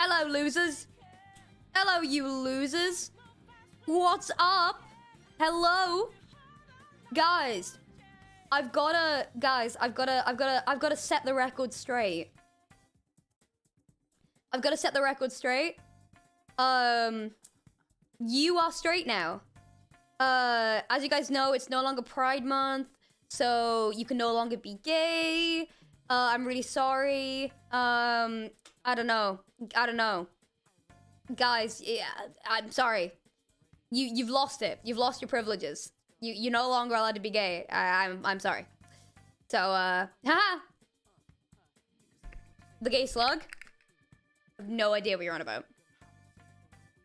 Hello, losers. Hello, you losers. What's up? Hello? Guys, I've gotta, guys, I've gotta, I've gotta, I've gotta set the record straight. I've gotta set the record straight. Um, you are straight now. Uh, as you guys know, it's no longer Pride Month, so you can no longer be gay. Uh, I'm really sorry. Um, I don't know. I don't know. Guys, yeah, I'm sorry. You you've lost it. You've lost your privileges. You you're no longer allowed to be gay. I, I'm I'm sorry. So uh, haha. The gay slug. I have no idea what you're on about.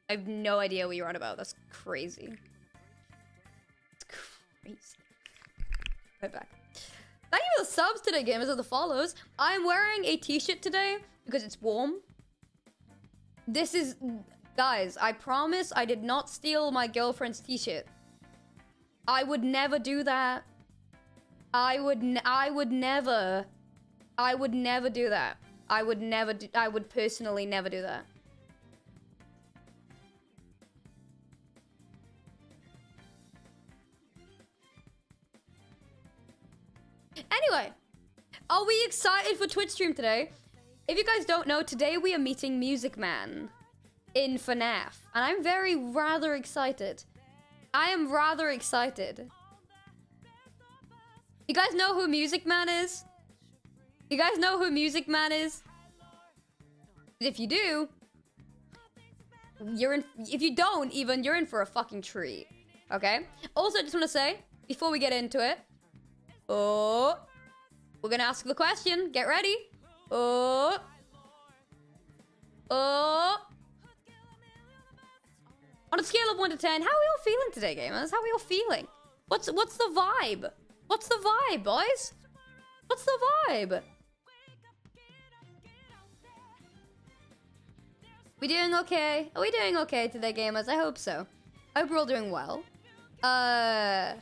I have no idea what you're on about. That's crazy. It's crazy. Right back. Thank you for the subs today, gamers, of the follows. I'm wearing a t-shirt today because it's warm. This is... Guys, I promise I did not steal my girlfriend's t-shirt. I would never do that. I would I would never I would never do that. I would never do I would personally never do that. Anyway, are we excited for Twitch stream today? If you guys don't know, today we are meeting Music Man in FNAF. And I'm very rather excited. I am rather excited. You guys know who Music Man is? You guys know who Music Man is? If you do, you're in. If you don't, even you're in for a fucking treat. Okay. Also, I just want to say before we get into it, oh, we're gonna ask the question. Get ready. Oh, oh. On a scale of one to ten, how are we all feeling today, gamers? How are we all feeling? What's what's the vibe? What's the vibe, boys? What's the vibe? We doing okay? Are we doing okay today, gamers? I hope so. I hope we're all doing well. Uh,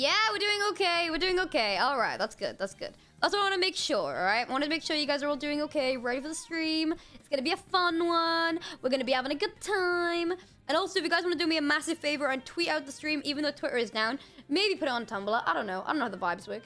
yeah, we're doing okay. We're doing okay. All right, that's good. That's good. That's what I want to make sure, all right? I want to make sure you guys are all doing okay, ready for the stream. It's going to be a fun one. We're going to be having a good time. And also, if you guys want to do me a massive favor and tweet out the stream, even though Twitter is down, maybe put it on Tumblr. I don't know. I don't know how the vibes work.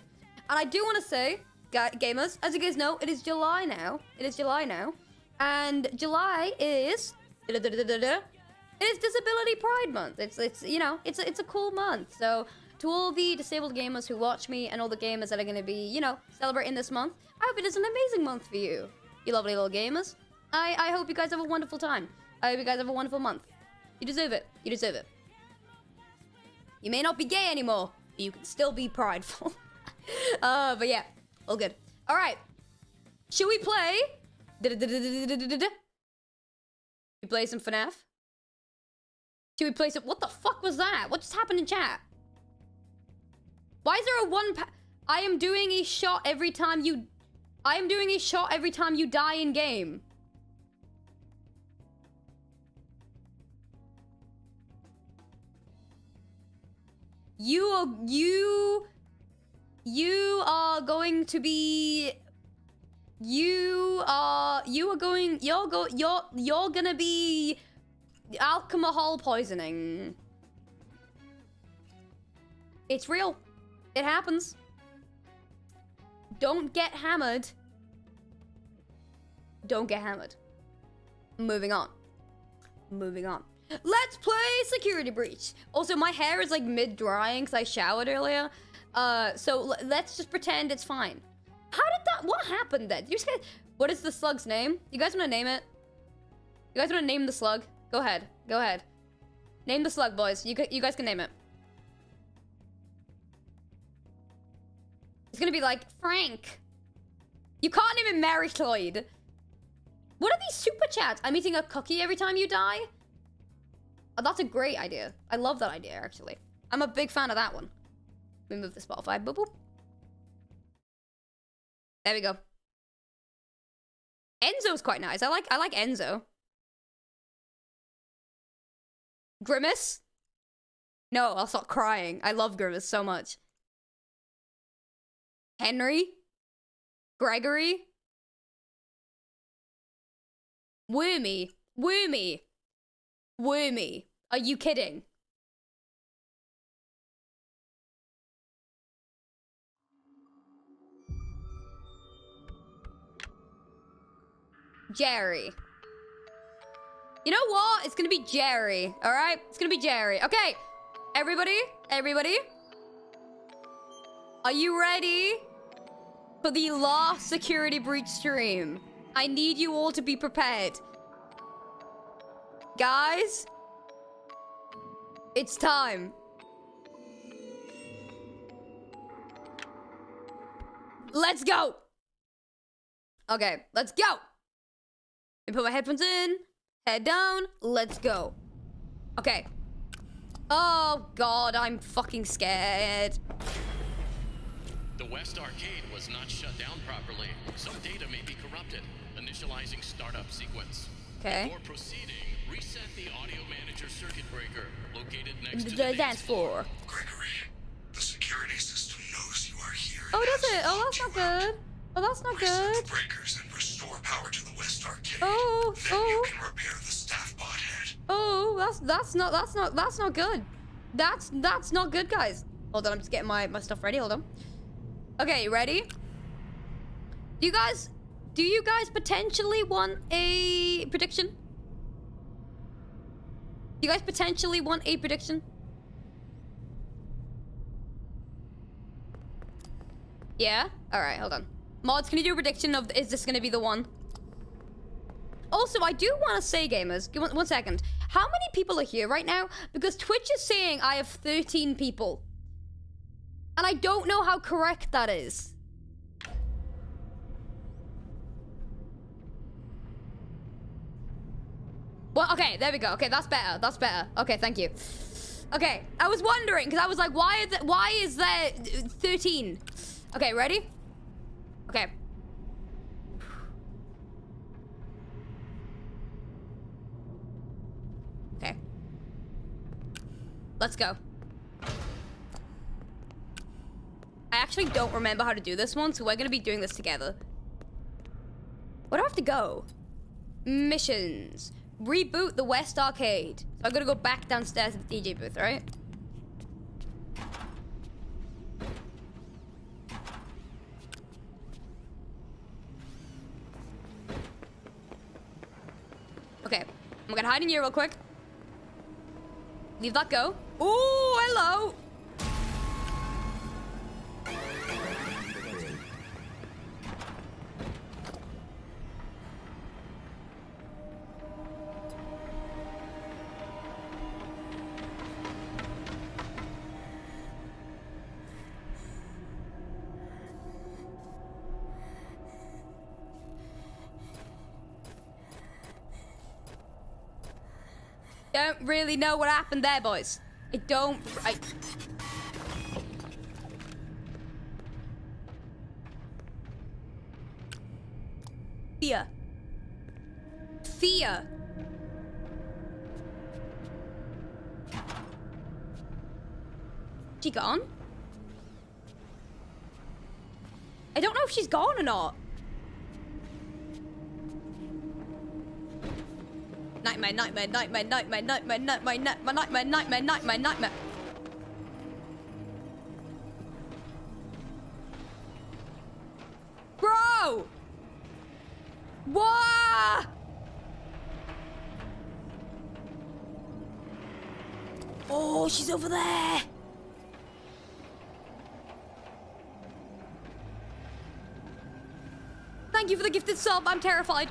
And I do want to say, gamers, as you guys know, it is July now. It is July now. And July is... It is Disability Pride Month. It's, it's you know, it's a, it's a cool month. So to all the disabled gamers who watch me and all the gamers that are going to be, you know, celebrating this month, I hope it is an amazing month for you, you lovely little gamers. I, I hope you guys have a wonderful time. I hope you guys have a wonderful month. You deserve it. You deserve it. You may not be gay anymore, but you can still be prideful. uh, but yeah, all good. All right. Should we play? You play some FNAF? Should we play some? What the fuck was that? What just happened in chat? Why is there a one I am doing a shot every time you... I am doing a shot every time you die in game. You are... You... You are going to be... You are... You are going... You're go... You're... You're gonna be... Alcohol poisoning. It's real. It happens. Don't get hammered. Don't get hammered. Moving on. Moving on. Let's play Security Breach. Also, my hair is like mid-drying because I showered earlier. Uh, so let's just pretend it's fine. How did that... What happened then? You guys... What is the slug's name? You guys want to name it? You guys want to name the slug? Go ahead. Go ahead. Name the slug, boys. You, you guys can name it. It's gonna be like, Frank. You can't even marry Floyd. What are these super chats? I'm eating a cookie every time you die? Oh, that's a great idea. I love that idea, actually. I'm a big fan of that one. Let me move the Spotify. Boop. There we go. Enzo's quite nice. I like I like Enzo. Grimace? No, I'll stop crying. I love Grimace so much. Henry? Gregory? Wormy. Wormy. Wormy. Are you kidding? Jerry. You know what? It's gonna be Jerry, alright? It's gonna be Jerry. Okay, everybody, everybody. Are you ready for the last security breach stream? I need you all to be prepared. Guys, it's time. Let's go. Okay, let's go. Me put my headphones in. Head down. Let's go. Okay. Oh, God, I'm fucking scared. The West Arcade was not shut down properly. Some data may be corrupted. Initializing startup sequence. Okay. Before proceeding, reset the audio manager circuit breaker located next The, to the the dance floor. Gregory, the security system knows you are here. Oh, and does it? Oh, that's not good. Oh, that's not Reset good. the breakers and restore power to the West Arcade. Oh, then oh. you can repair the staff bot head. Oh, that's that's not that's not that's not good. That's that's not good, guys. Hold on, I'm just getting my my stuff ready. Hold on. Okay, ready? Do you guys do you guys potentially want a prediction? Do you guys potentially want a prediction? Yeah? Alright, hold on. Mods, can you do a prediction of is this gonna be the one? Also, I do want to say, gamers, one, one second. How many people are here right now? Because Twitch is saying I have 13 people. And I don't know how correct that is. Well, okay, there we go. Okay, that's better. That's better. Okay, thank you. Okay, I was wondering because I was like, why is that? Why is there 13? Okay, ready? Okay. Okay. Let's go. I actually don't remember how to do this one, so we're gonna be doing this together. Where do I have to go? Missions. Reboot the West Arcade. So I gotta go back downstairs to the DJ booth, right? Okay. I'm gonna hide in here real quick. Leave that go. Ooh, hello. Don't really know what happened there, boys. I don't. I. Fear. Fear. She gone? I don't know if she's gone or not. Nightmare, nightmare, nightmare, nightmare, nightmare, nightmare, nightmare, nightmare, nightmare, nightmare, What? Oh, she's over there. Thank you for the gifted sub. I'm terrified.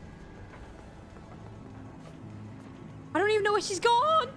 I don't even know where she's gone.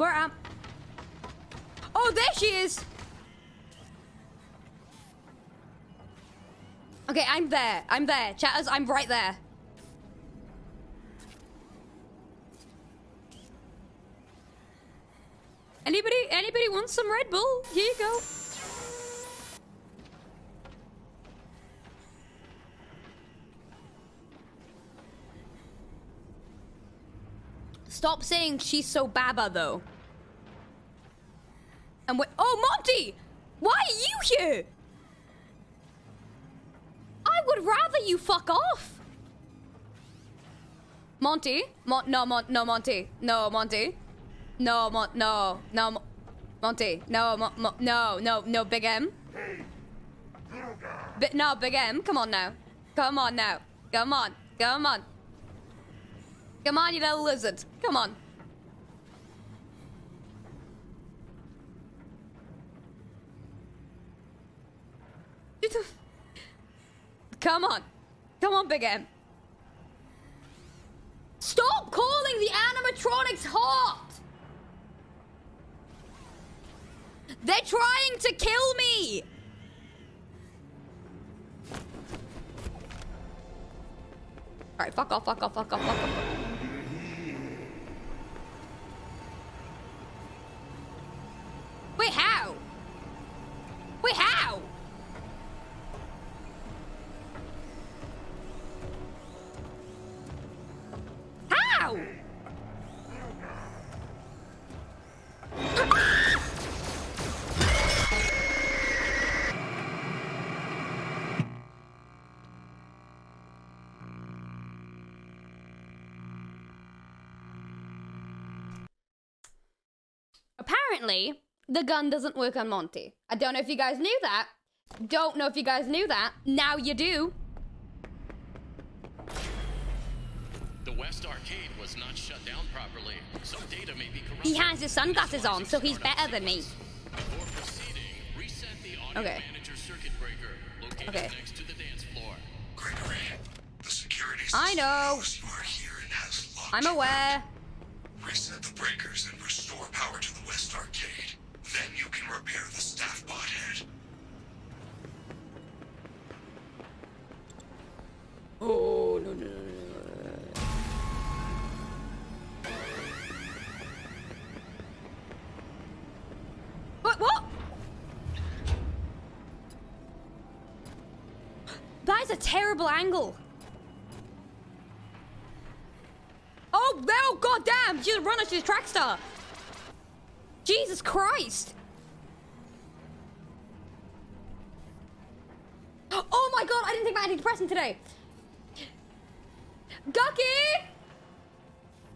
Where am? Oh, there she is. Okay, I'm there. I'm there. Chatters, I'm right there. Anybody, anybody want some Red Bull? Here you go. Stop saying she's so baba though. And wait, oh Monty, why are you here? I would rather you fuck off. Monty, Mon no, Mon no, Monty, no, Monty, no, Mon no, no, Mon Monty, no, Mon Mon no, no, no, Big M. No, Big M, come on now, come on now, come on, come on. Come on, you little lizard. Come on. Come on. Come on, Big M. Stop calling the animatronics hot! They're trying to kill me! Alright, fuck off, fuck off, fuck off, fuck off. Wait, how? Wait, how? How? Apparently, the gun doesn't work on Monty. I don't know if you guys knew that. Don't know if you guys knew that. Now you do. The West Arcade was not shut down properly. Some data may be corrupted. He has his sunglasses on, so he's better than me. Before proceeding, reset the audio Okay. manager circuit breaker located Okay. next to the dance floor. Gregory, the security system I know. knows you are here and has locked I'm aware. Reset the breakers and restore power to the West Arcade. Then you can repair the staff bot head. Oh, no, no, no, no. What? What? That is a terrible angle. Oh, no, goddamn! She's a runner, she's a track star. Jesus Christ. God, I didn't take my antidepressant today. Gucky!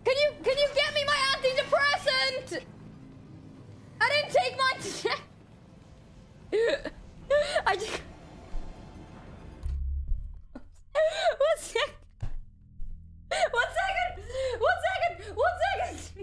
Can you can you get me my antidepressant? I didn't take my... I just One sec. One second. One second. One second.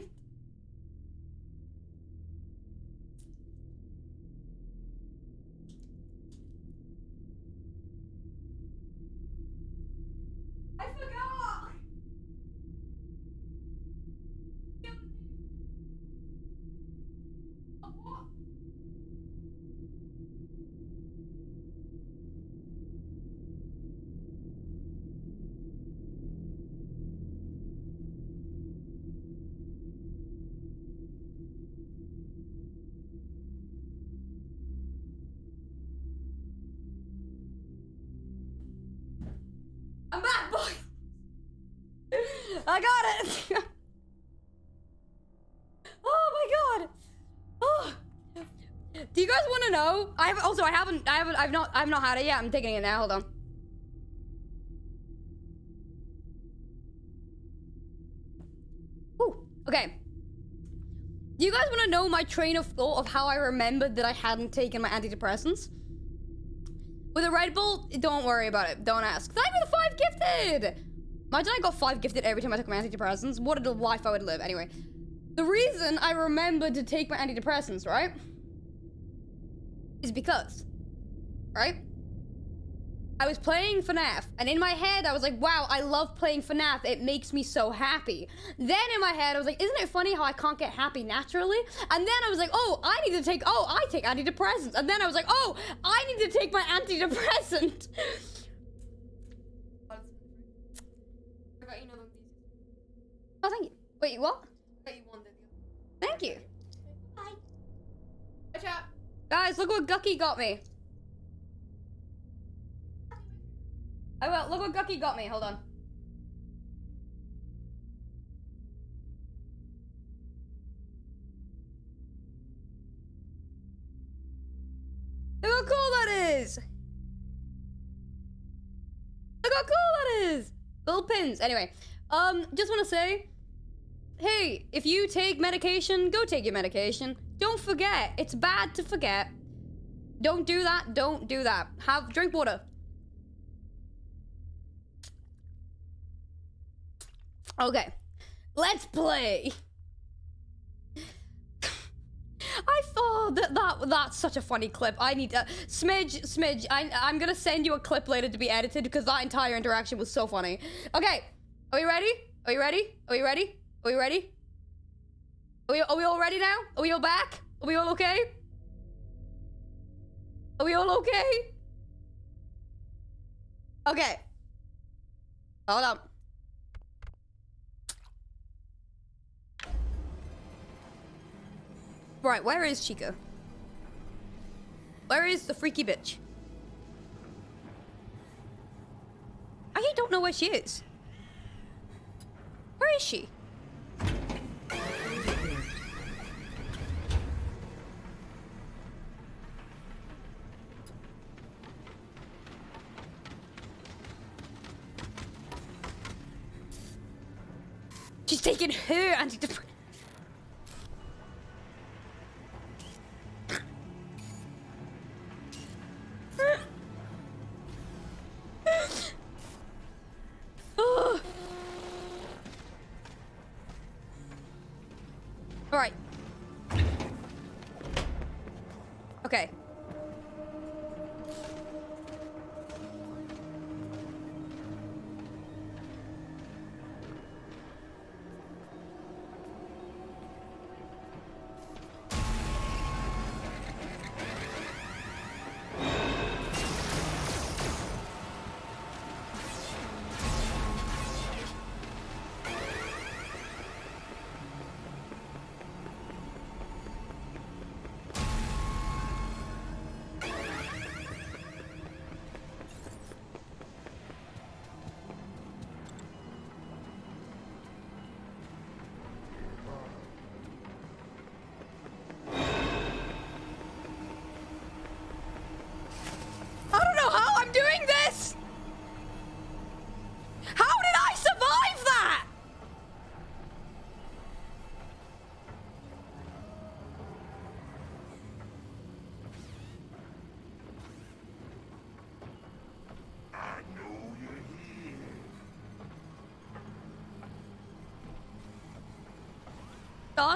Also I haven't I haven't I've not I've not had it yet. I'm taking it now. Hold on. Ooh, okay. Do you guys want to know my train of thought of how I remembered that I hadn't taken my antidepressants? With a Red Bull, don't worry about it. Don't ask. Thank you for the five gifted! Imagine I got five gifted every time I took my antidepressants. What a life I would live. Anyway, the reason I remembered to take my antidepressants, right? Is because, right? I was playing FNAF, and in my head, I was like, wow, I love playing FNAF. It makes me so happy. Then in my head, I was like, isn't it funny how I can't get happy naturally? And then I was like, oh, I need to take, oh, I take antidepressants. And then I was like, oh, I need to take my antidepressant. Oh, thank you. Wait, what? Thank you. Bye. Watch out. Guys, look what Gucky got me. I will. Look what Gucky got me. Hold on. Look how cool that is. Look how cool that is. Little pins. Anyway, um, just want to say, hey, if you take medication, go take your medication. Don't forget. It's bad to forget. Don't do that. Don't do that. Have drink water. Okay, let's play. I thought that, that that's such a funny clip. I need to smidge, smidge. I I'm gonna send you a clip later to be edited because that entire interaction was so funny. Okay, are you ready? Are you ready? Are you ready? Are you ready? Are we are we all ready now? Are we all back? Are we all okay? Are we all okay? Okay. Hold on. Right, where is Chica? Where is the freaky bitch? I don't know where she is. Where is she? Taking her antidepressant.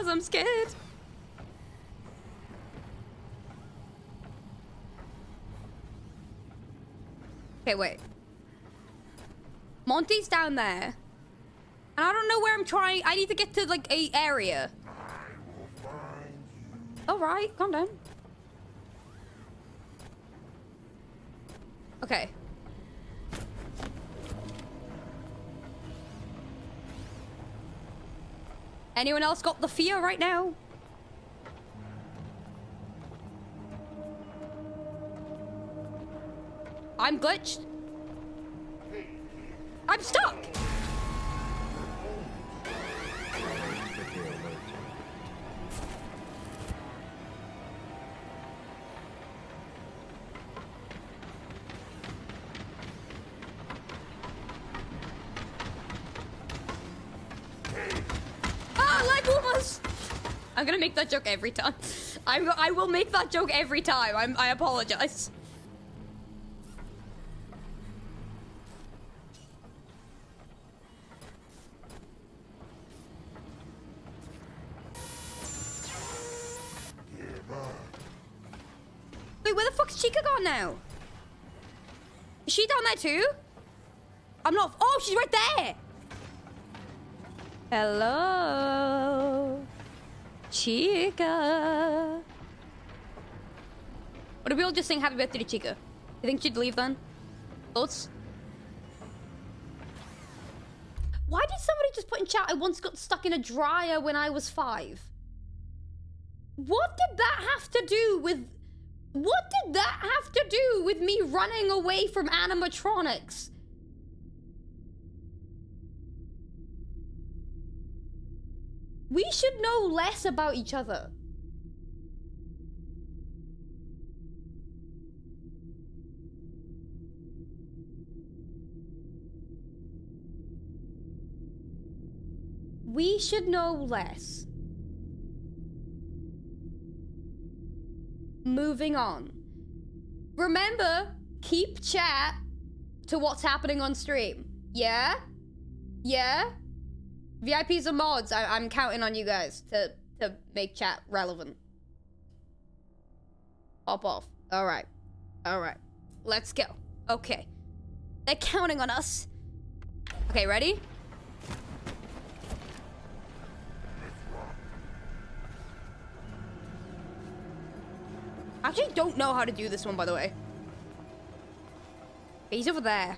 I'm scared. Okay, wait. Monty's down there. And I don't know where I'm trying. I need to get to, like, a area. Alright, calm down. Anyone else got the fear right now? I'm glitched. Make that joke every time. I'm, I will make that joke every time. I'm, I apologize. Wait, where the fuck's Chica gone now? Is she down there too? I'm not. Oh, she's right there. Hello, Chica. What do we all just sing happy birthday to Chica? You think she'd leave then? Thoughts? Why did somebody just put in chat I once got stuck in a dryer when I was five? What did that have to do with... What did that have to do with me running away from animatronics? We should know less about each other. We should know less. Moving on. Remember, keep chat to what's happening on stream. Yeah? Yeah? VIPs and mods, I am counting on you guys to, to make chat relevant. Pop off. Alright. Alright. Let's go. Okay. They're counting on us. Okay, ready? I actually don't know how to do this one, by the way. He's over there.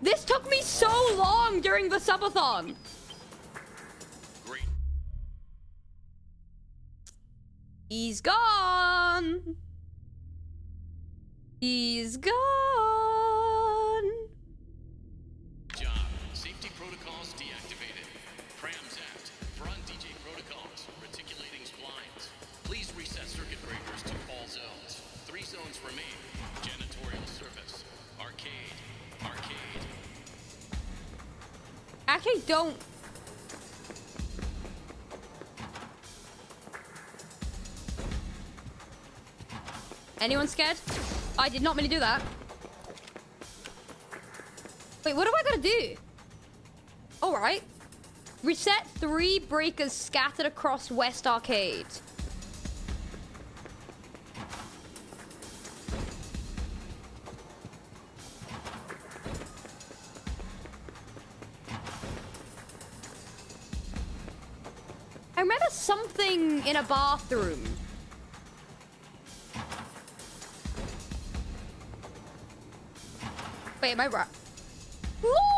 This took me so long during the subathon. Great. He's gone. He's gone. Don't. Anyone scared? I did not mean to do that. Wait, what am I gonna do? Alright. Reset three breakers scattered across West Arcade. Something in a bathroom. Wait, am I right? Ooh!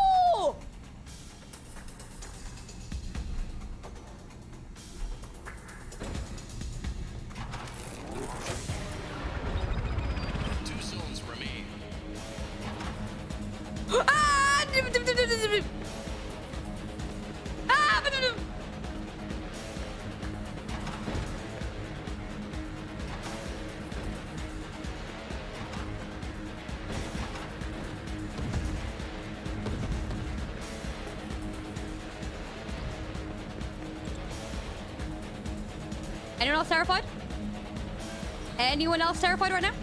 Anyone else terrified right now?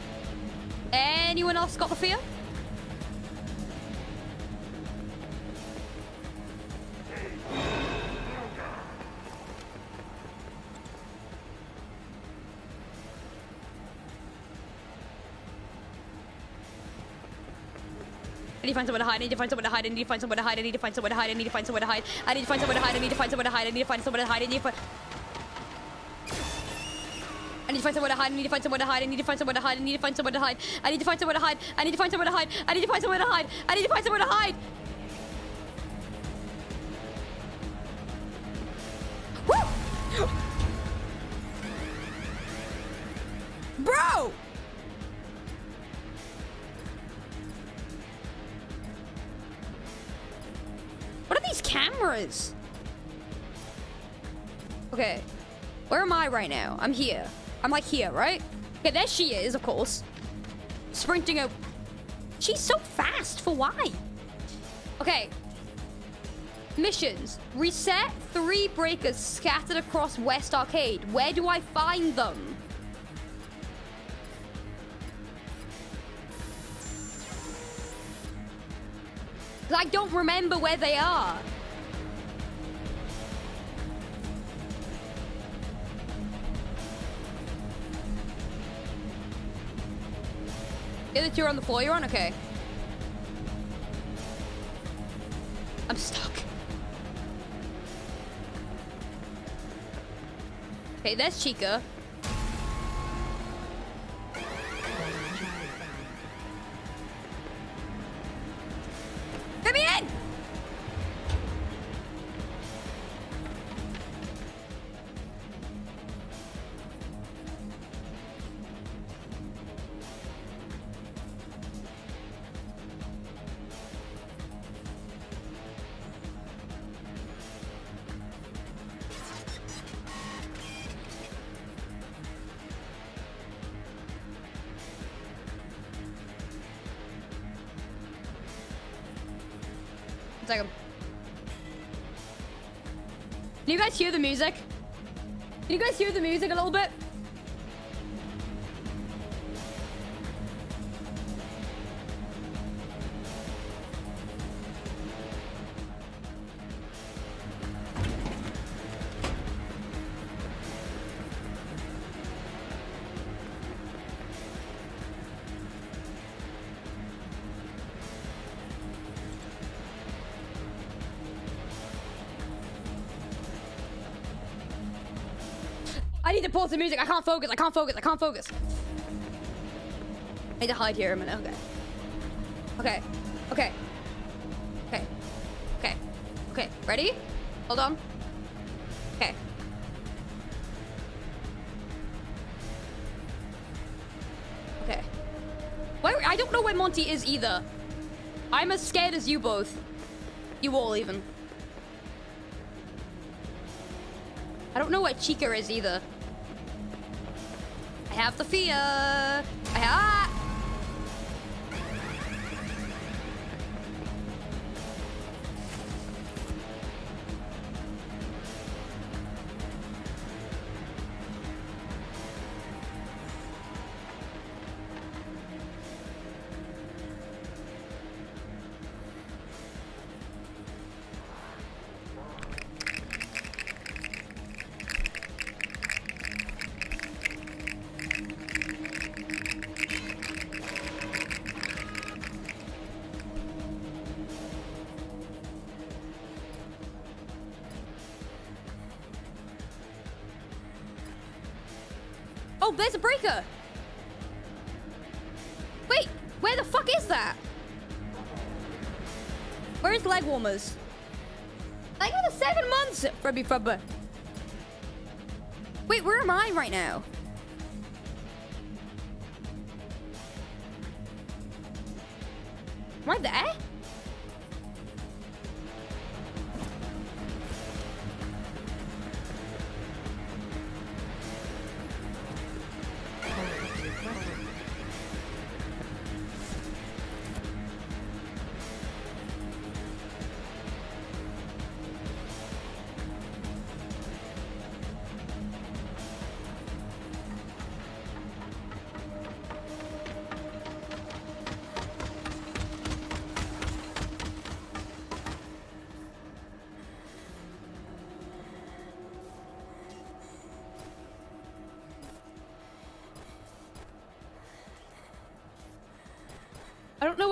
Anyone else got the fear? I need to find somewhere to hide. I need to find somewhere to hide. I need to find somewhere to hide. I need to find somewhere to hide. I need to find somewhere to hide. I need to find somewhere to hide. I need to find somewhere to hide. I need to find somewhere to hide. I need to find find somewhere to hide. I need to find somewhere to hide. I need to find somewhere to hide. I need to find somewhere to hide. I need to find somewhere to hide. I need to find somewhere to hide. I need to find somewhere to hide. I need to find somewhere to hide. Bro! What are these cameras? Okay. Where am I right now? I'm here. I'm like here, right? Okay, there she is, of course. Sprinting out. She's so fast. For why? Okay. Missions. Reset three breakers scattered across West Arcade. Where do I find them? I don't remember where they are. The two are on the floor you're on? Okay. I'm stuck. Okay, there's Chica. Guys hear the music? Can you guys hear the music a little bit? The music. I can't focus. I can't focus. I can't focus. I need to hide here a minute. Okay. Okay. Okay. Okay. Okay. Okay. Ready? Hold on. Okay. Okay. Where, I don't know where Monty is either. I'm as scared as you both. You all even. I don't know where Chica is either have the Fia. Wait, where the fuck is that? Where is leg warmers? I got seven months, Frebby Frubber. Wait, where am I right now? Am I there?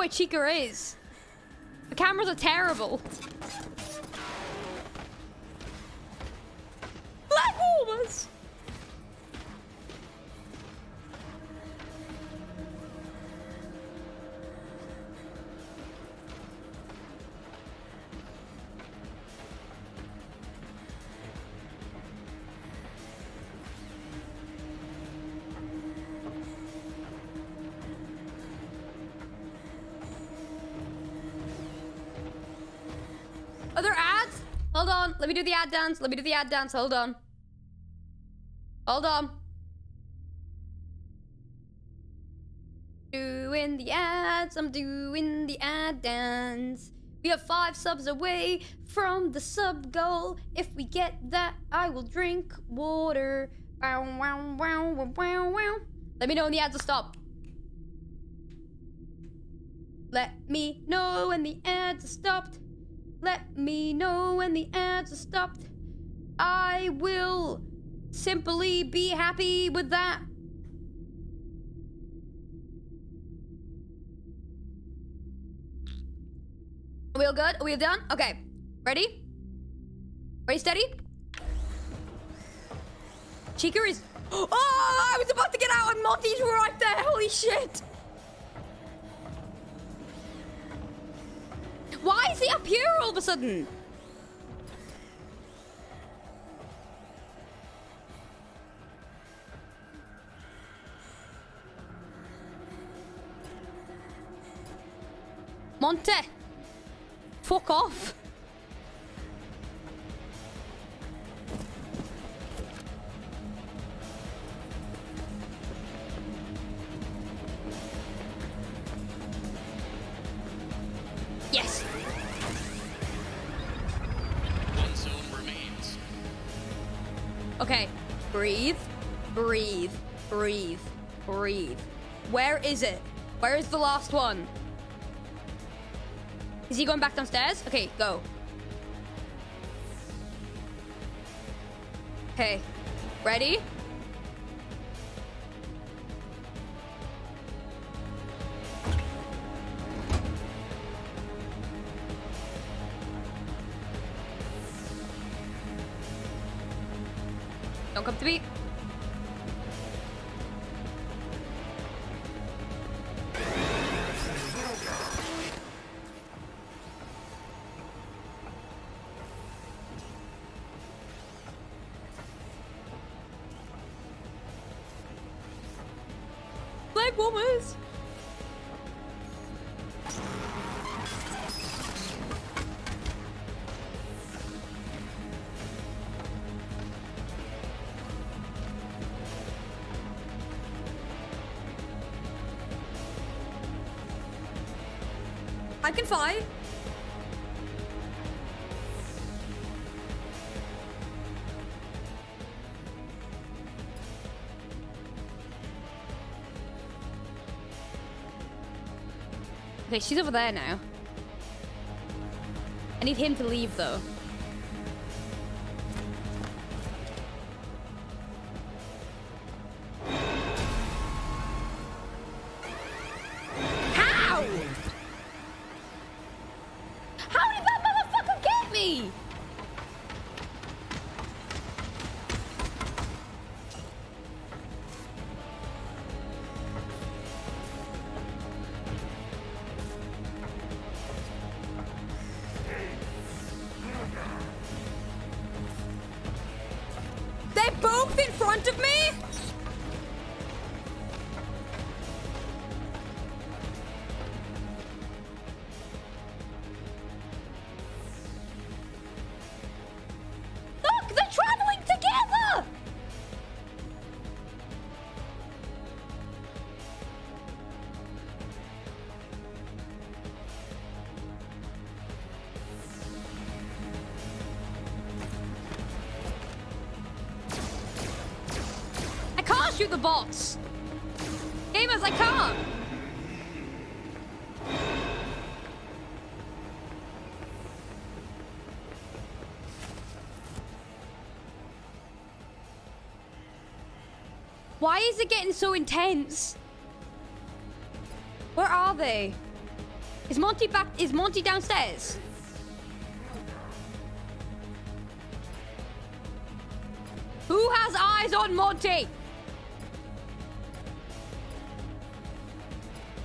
Where Chica is. The cameras are terrible. The ad dance. Let me do the ad dance. Hold on. Hold on. Doing the ads. I'm doing the ad dance. We are five subs away from the sub goal. If we get that, I will drink water. Wow, wow, wow, wow, wow. Let me know when the ads will stop. Let me know when the ads are stopped. Let me know when the ads are stopped. I will simply be happy with that. We all good? Are we done? Okay. Ready? Ready, steady? Chica is... Oh, I was about to get out and Monty's right there. Holy shit. Why is he up here all of a sudden? Monty! Fuck off! Breathe. Where is it? Where is the last one? Is he going back downstairs? Okay, go. Okay. Ready? Don't come to me. I can fly. Okay, she's over there now. I need him to leave though. Is it getting so intense? Where are they? Is Monty back? Is Monty downstairs? Who has eyes on Monty?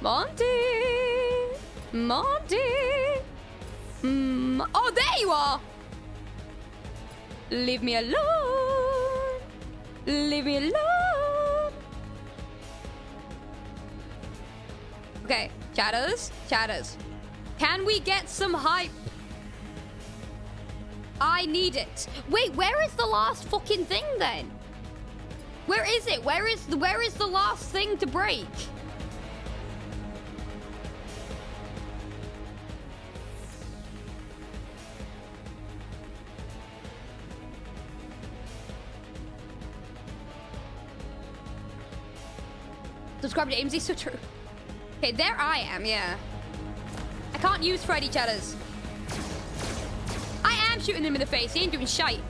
Monty! Monty! Mm, oh, there you are! Leave me alone! Leave me alone! Shadows, shadows. Can we get some hype? I need it. Wait, where is the last fucking thing then? Where is it? Where is the where is the last thing to break? Subscribe to Aimsey so true. Okay, there I am, yeah. I can't use Freddy chatters. I am shooting him in the face. He ain't doing shite.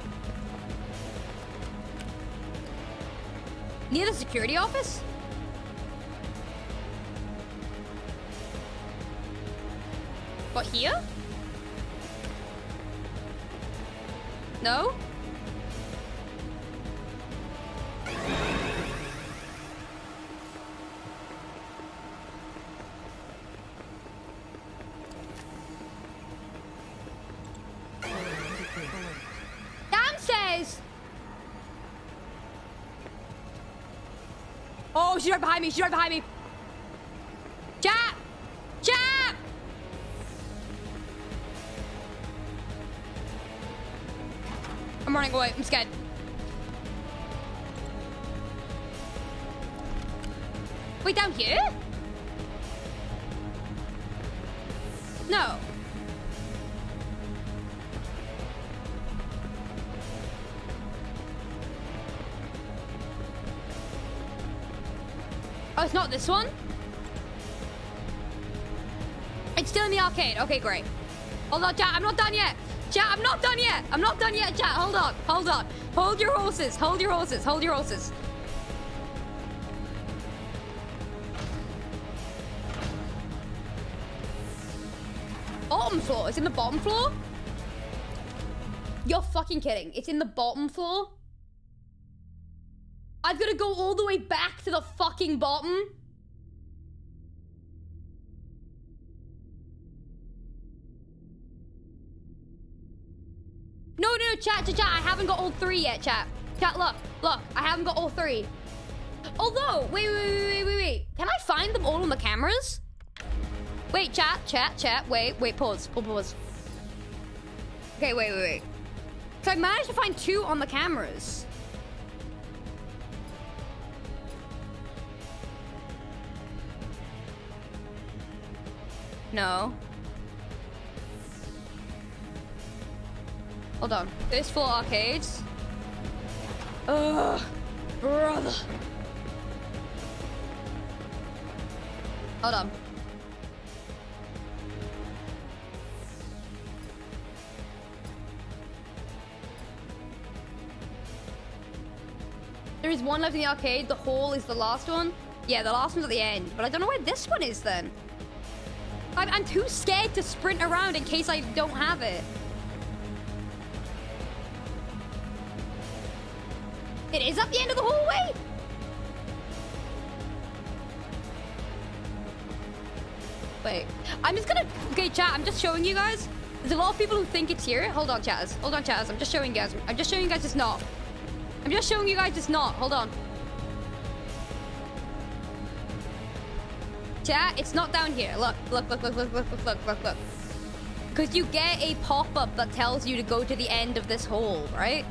Near the security office? What, here? No? Behind me. She's right behind me. Jap! Jap! I'm running away. I'm scared. Wait, down here? This one? It's still in the arcade. Okay, great. Hold on, chat. I'm not done yet. Chat, I'm not done yet. I'm not done yet, chat. Hold on. Hold on. Hold your horses. Hold your horses. Hold your horses. Bottom floor. It's in the bottom floor? You're fucking kidding. It's in the bottom floor? I've got to go all the way back to the fucking bottom? Chat, chat, chat. I haven't got all three yet, chat. Chat, look, look. I haven't got all three. Although, wait, wait, wait, wait, wait, wait. Can I find them all on the cameras? Wait, chat, chat, chat. Wait, wait, pause, pause, pause. Okay, wait, wait, wait. So I managed to find two on the cameras. No. Hold on. This full arcades. Ugh, brother. Hold on. There is one left in the arcade. The hall is the last one. Yeah, the last one's at the end. But I don't know where this one is then. I'm, I'm too scared to sprint around in case I don't have it. It is at the end of the hallway? Wait, I'm just gonna... Okay, chat, I'm just showing you guys. There's a lot of people who think it's here. Hold on, chatters. Hold on, chatters. I'm just showing you guys. I'm just showing you guys it's not. I'm just showing you guys it's not. Hold on. Chat, it's not down here. Look, look, look, look, look, look, look, look, look, look. Because you get a pop-up that tells you to go to the end of this hole, right?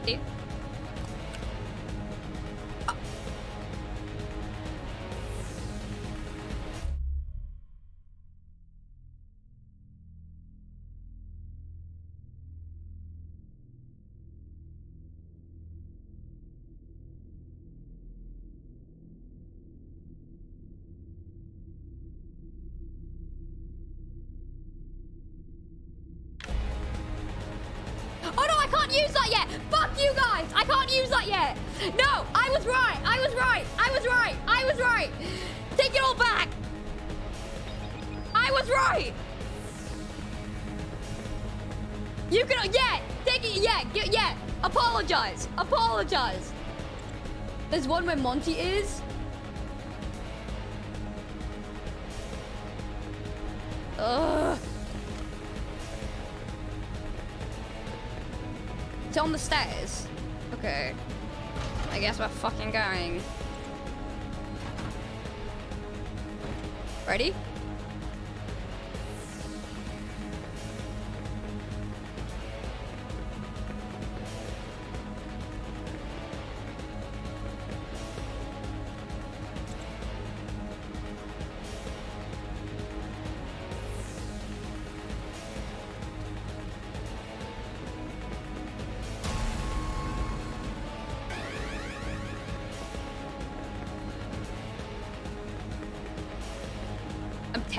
update. Monty is.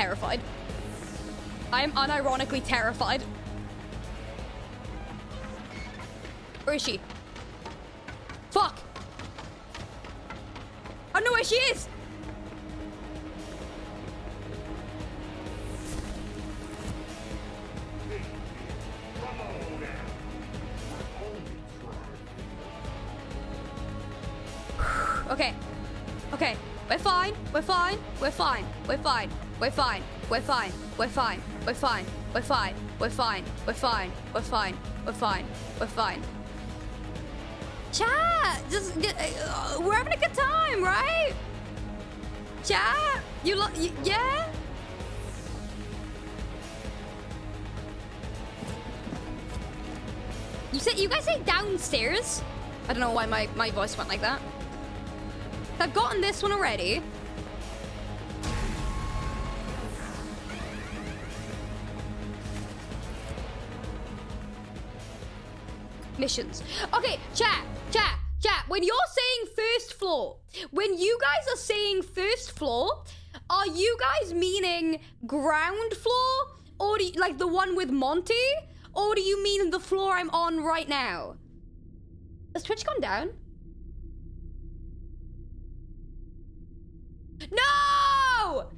Terrified. I am unironically terrified. Where is she? We're fine. We're fine. We're fine. We're fine. We're fine. We're fine. We're fine. We're fine. We're fine. We're fine. Chat! Just, uh, we're having a good time, right? Chat? You look, yeah? You said, you guys say downstairs? I don't know why my, my voice went like that. I've gotten this one already. Missions. Okay, chat, chat, chat. When you're saying first floor, when you guys are saying first floor, are you guys meaning ground floor? Or you, like the one with Monty? Or do you mean the floor I'm on right now? Has Twitch gone down? No!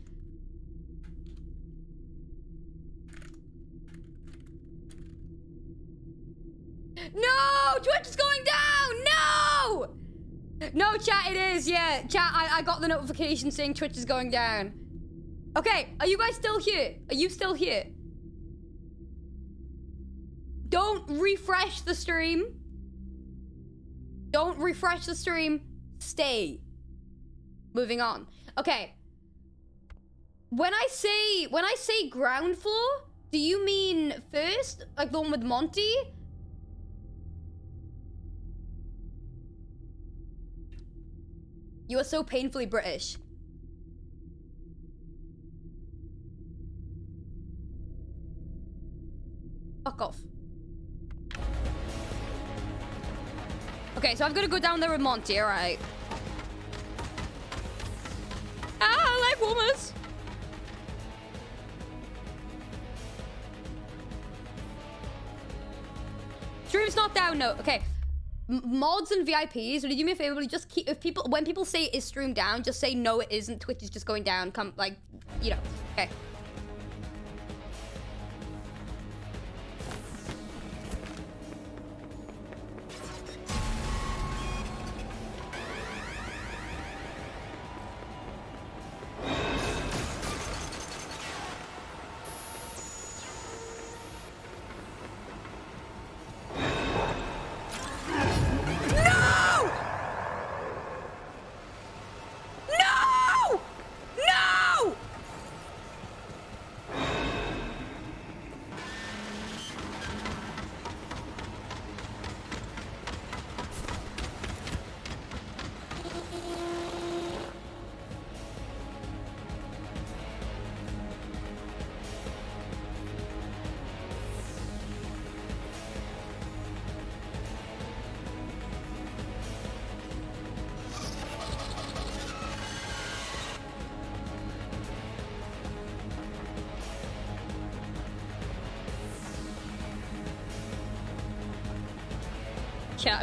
No! Twitch is going down! No! No, chat, it is, yeah. Chat, I, I got the notification saying Twitch is going down. Okay, are you guys still here? Are you still here? Don't refresh the stream. Don't refresh the stream. Stay. Moving on. Okay. When I say when I say ground floor, do you mean first, like the one with Monty? You are so painfully British. Fuck off. Okay, so I've got to go down there with Monty, alright. Ah, I like warmers. Stream's not down, no. Okay. Mods and VIPs, would you do me a favor? Will you just keep, if people, when people say is stream down, just say no, it isn't. Twitch is just going down. Come, like, you know. Okay.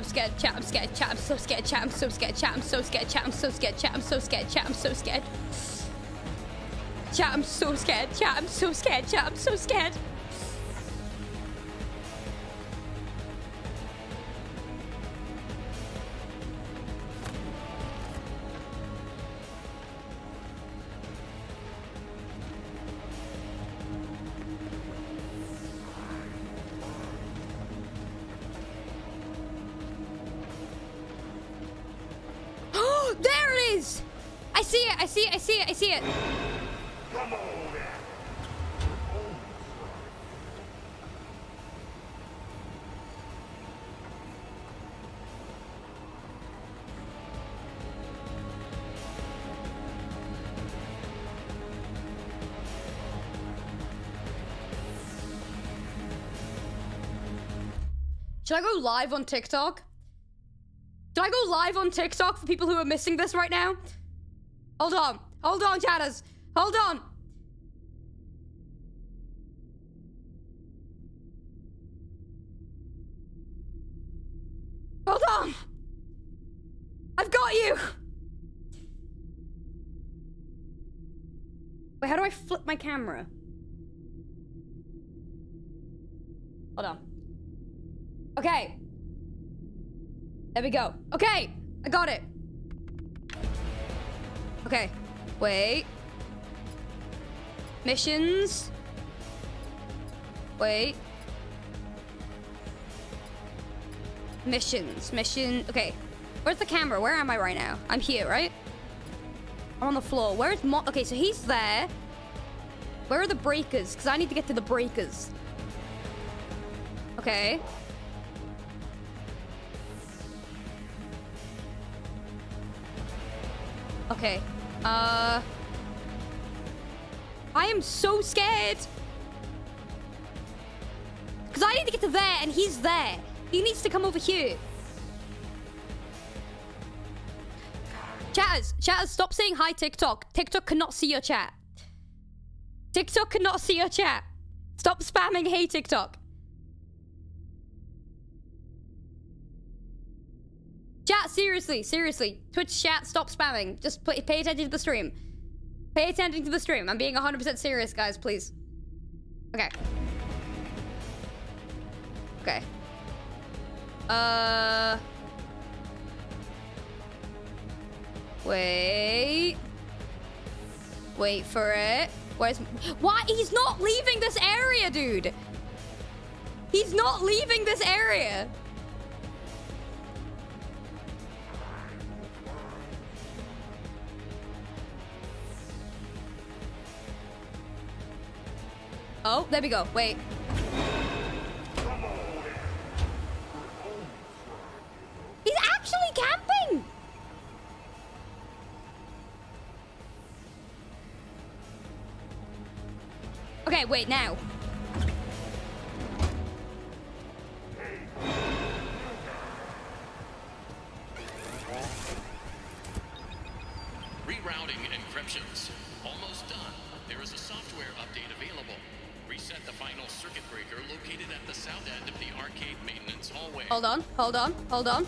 I'm scared, chat, I'm scared, chat, I'm so scared, chat, I'm so scared, chat, I'm so scared, chat, I'm so scared, chat, I'm so scared, chat, I'm so scared. Chat, I'm so scared, chat, I'm so scared, chat, I'm so scared. Should I go live on TikTok? Should I go live on TikTok for people who are missing this right now? Hold on. Hold on, chatters. Hold on. Hold on. I've got you. Wait, how do I flip my camera? Hold on. Okay. There we go. Okay, I got it. Okay, wait. Missions. Wait. Missions. Mission. Okay. Where's the camera? Where am I right now? I'm here, right? I'm on the floor. Where's Mo- Okay, so he's there. Where are the breakers? Because I need to get to the breakers. Okay. Okay. Uh... I am so scared. Because I need to get to there, and he's there. He needs to come over here. Chatters, chatters, stop saying hi TikTok. TikTok cannot see your chat. TikTok cannot see your chat. Stop spamming hey TikTok. Chat, seriously, seriously. Twitch chat, stop spamming. Just pay, attention to the stream. Pay attention to the stream. I'm being 100% serious, guys, please. Okay. Okay. Uh... Wait. Wait for it. Where's... Why? He's not leaving this area, dude. He's not leaving this area. Oh, there we go. Wait. He's actually camping! Okay, wait, now. Rerouting encryptions. Almost done. There is a software update available. Reset the final circuit breaker located at the south end of the arcade maintenance hallway. Hold on, hold on, hold on.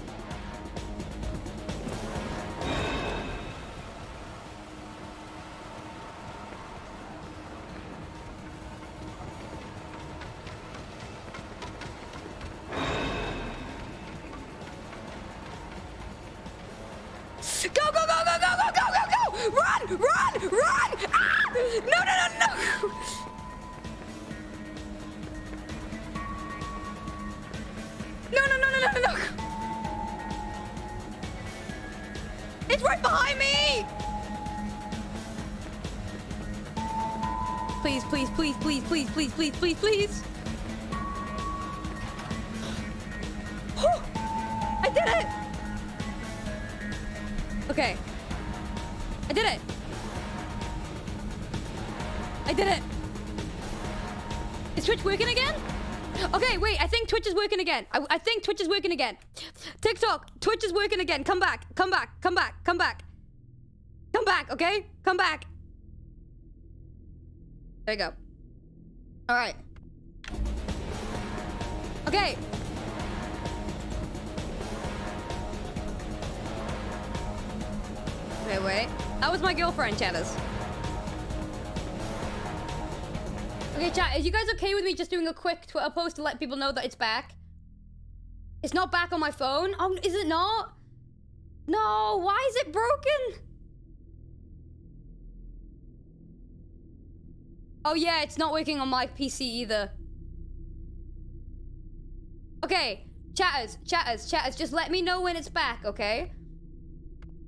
Working again. TikTok, Twitch is working again. Come back, come back, come back, come back. Come back, okay? Come back. There you go. All right. Okay. Okay, wait. That was my girlfriend, chatters. Okay, chat, are you guys okay with me just doing a quick Twitter post to let people know that it's back? It's not back on my phone? Um, is it not? No, why is it broken? Oh yeah, it's not working on my PC either. Okay, chatters, chatters, chatters, just let me know when it's back, okay?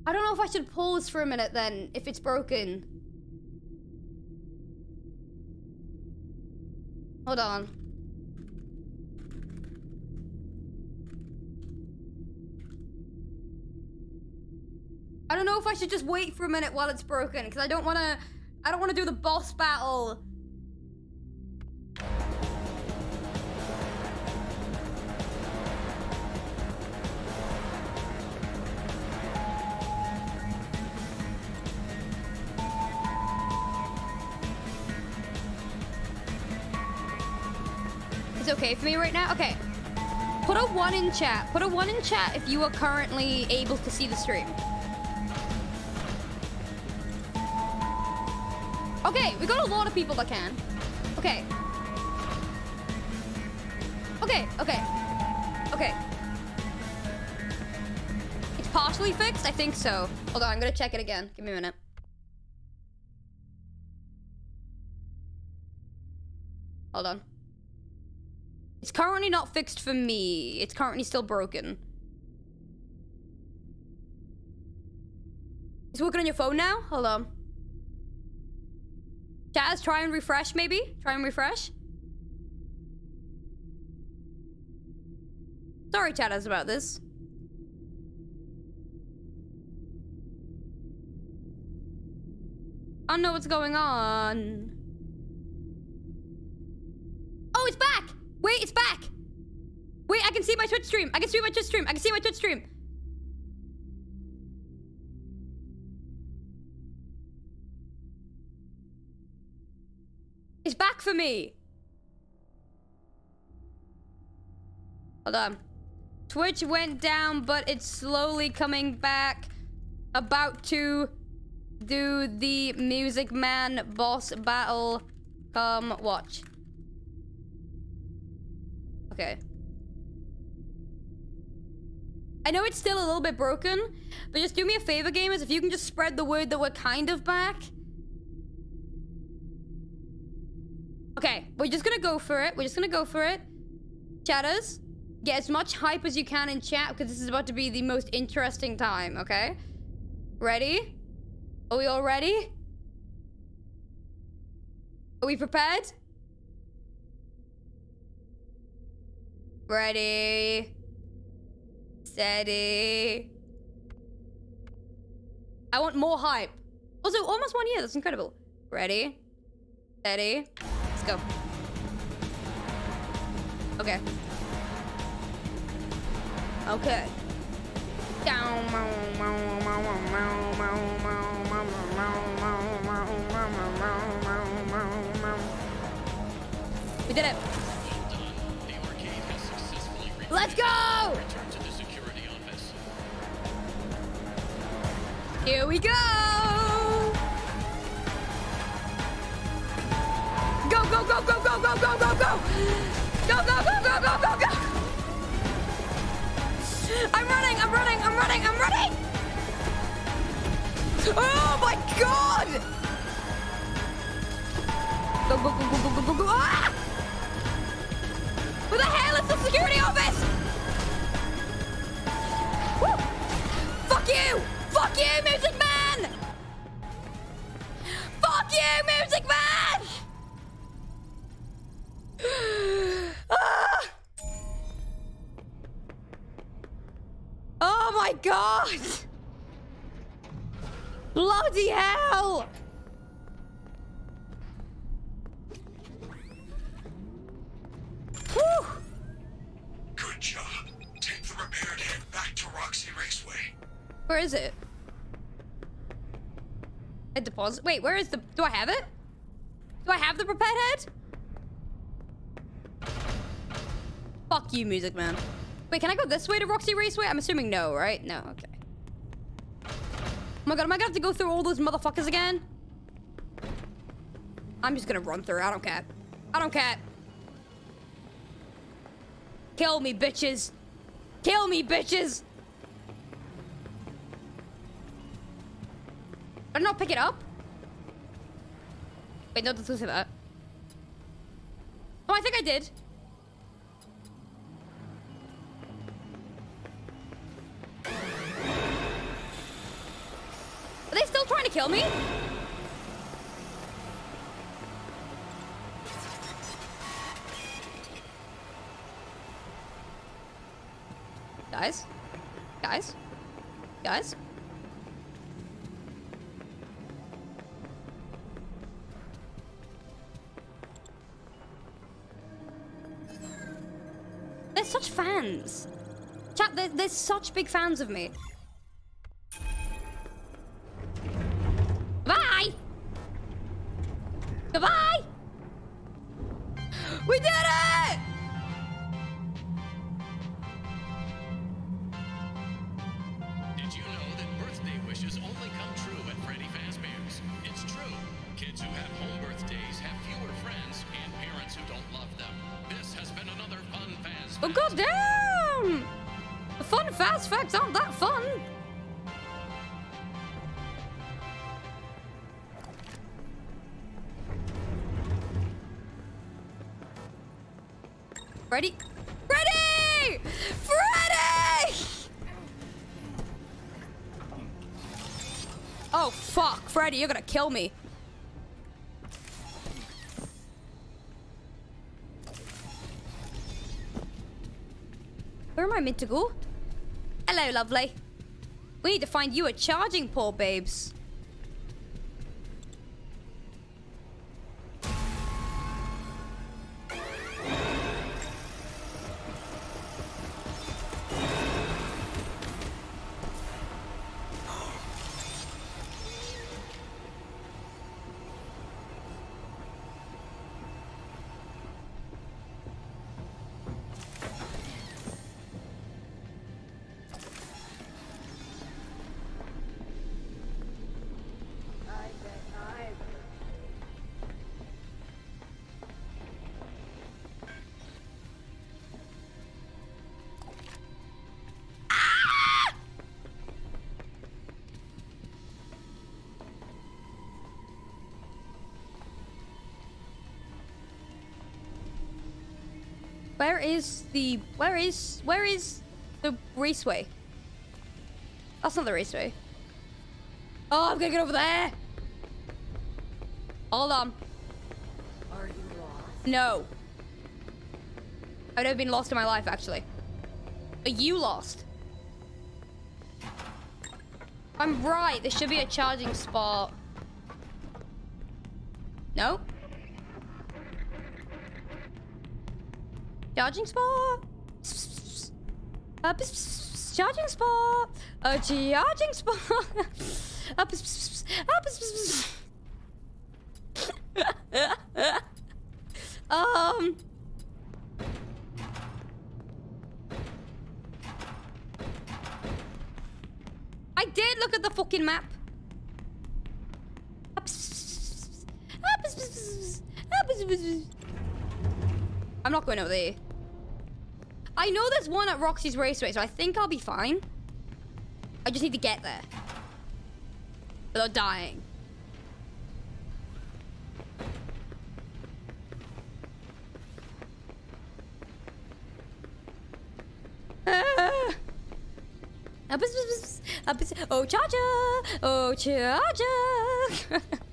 I don't know if I should pause for a minute then, if it's broken. Hold on. I don't know if I should just wait for a minute while it's broken, because I don't want to... I don't want to do the boss battle. It's okay for me right now? Okay. put a one in chat. Put a one in chat if you are currently able to see the stream. Okay, we got a lot of people that can. Okay. Okay, okay. Okay. It's partially fixed? I think so. Hold on, I'm gonna check it again. Give me a minute. Hold on. It's currently not fixed for me. It's currently still broken. It's working on your phone now? Hold on. Chaz, try and refresh maybe? Try and refresh? Sorry, Chaz, about this. I don't know what's going on. Oh, it's back! Wait, it's back! Wait, I can see my Twitch stream. I can see my Twitch stream. I can see my Twitch stream. For me. Hold on. Twitch went down, but it's slowly coming back. About to do the Music Man boss battle. Come watch. Okay. I know it's still a little bit broken, but just do me a favor, gamers. If you can just spread the word that we're kind of back. Okay, we're just gonna go for it. We're just gonna go for it. Chatters, get as much hype as you can in chat because this is about to be the most interesting time, okay? Ready? Are we all ready? Are we prepared? Ready. Steady. I want more hype. Also, almost one year. That's incredible. Ready. Steady go. Okay. Okay. Down. We did it. Let's go! Here we go! go, go, go, go, go, go, go, go! Go, go, go, go, go, go! I'm running, I'm running, I'm running, I'm running! Oh my god! Go, go, go, go, go, go, go, go! Ah! Wait, where is the... Do I have it? Do I have the prepared head? Fuck you, Music Man. Wait, can I go this way to Roxy Raceway? I'm assuming no, right? No, okay. Oh my god, am I gonna have to go through all those motherfuckers again? I'm just gonna run through. I don't care. I don't care. Kill me, bitches. Kill me, bitches. Did I not pick it up? Wait, no, don't say that. Oh, I think I did. Are they still trying to kill me? Guys? Guys? Guys? Fans. Chat, they're, they're such big fans of me. You're gonna kill me. Where am I meant to go? Hello, lovely. We need to find you a charging port, babes. Is the where is where is the raceway? That's not the raceway. Oh, I'm gonna get over there. Hold on. Are you lost? No. I've never been lost in my life, actually. Are you lost? I'm right. There should be a charging spot. No? Charging spot? A charging spot? A charging spot? A um. I did look at the fucking map. I'm not going over there. I know there's one at Roxy's Raceway, so I think I'll be fine. I just need to get there. Without dying. Ah. Oh, charger! Oh, charger!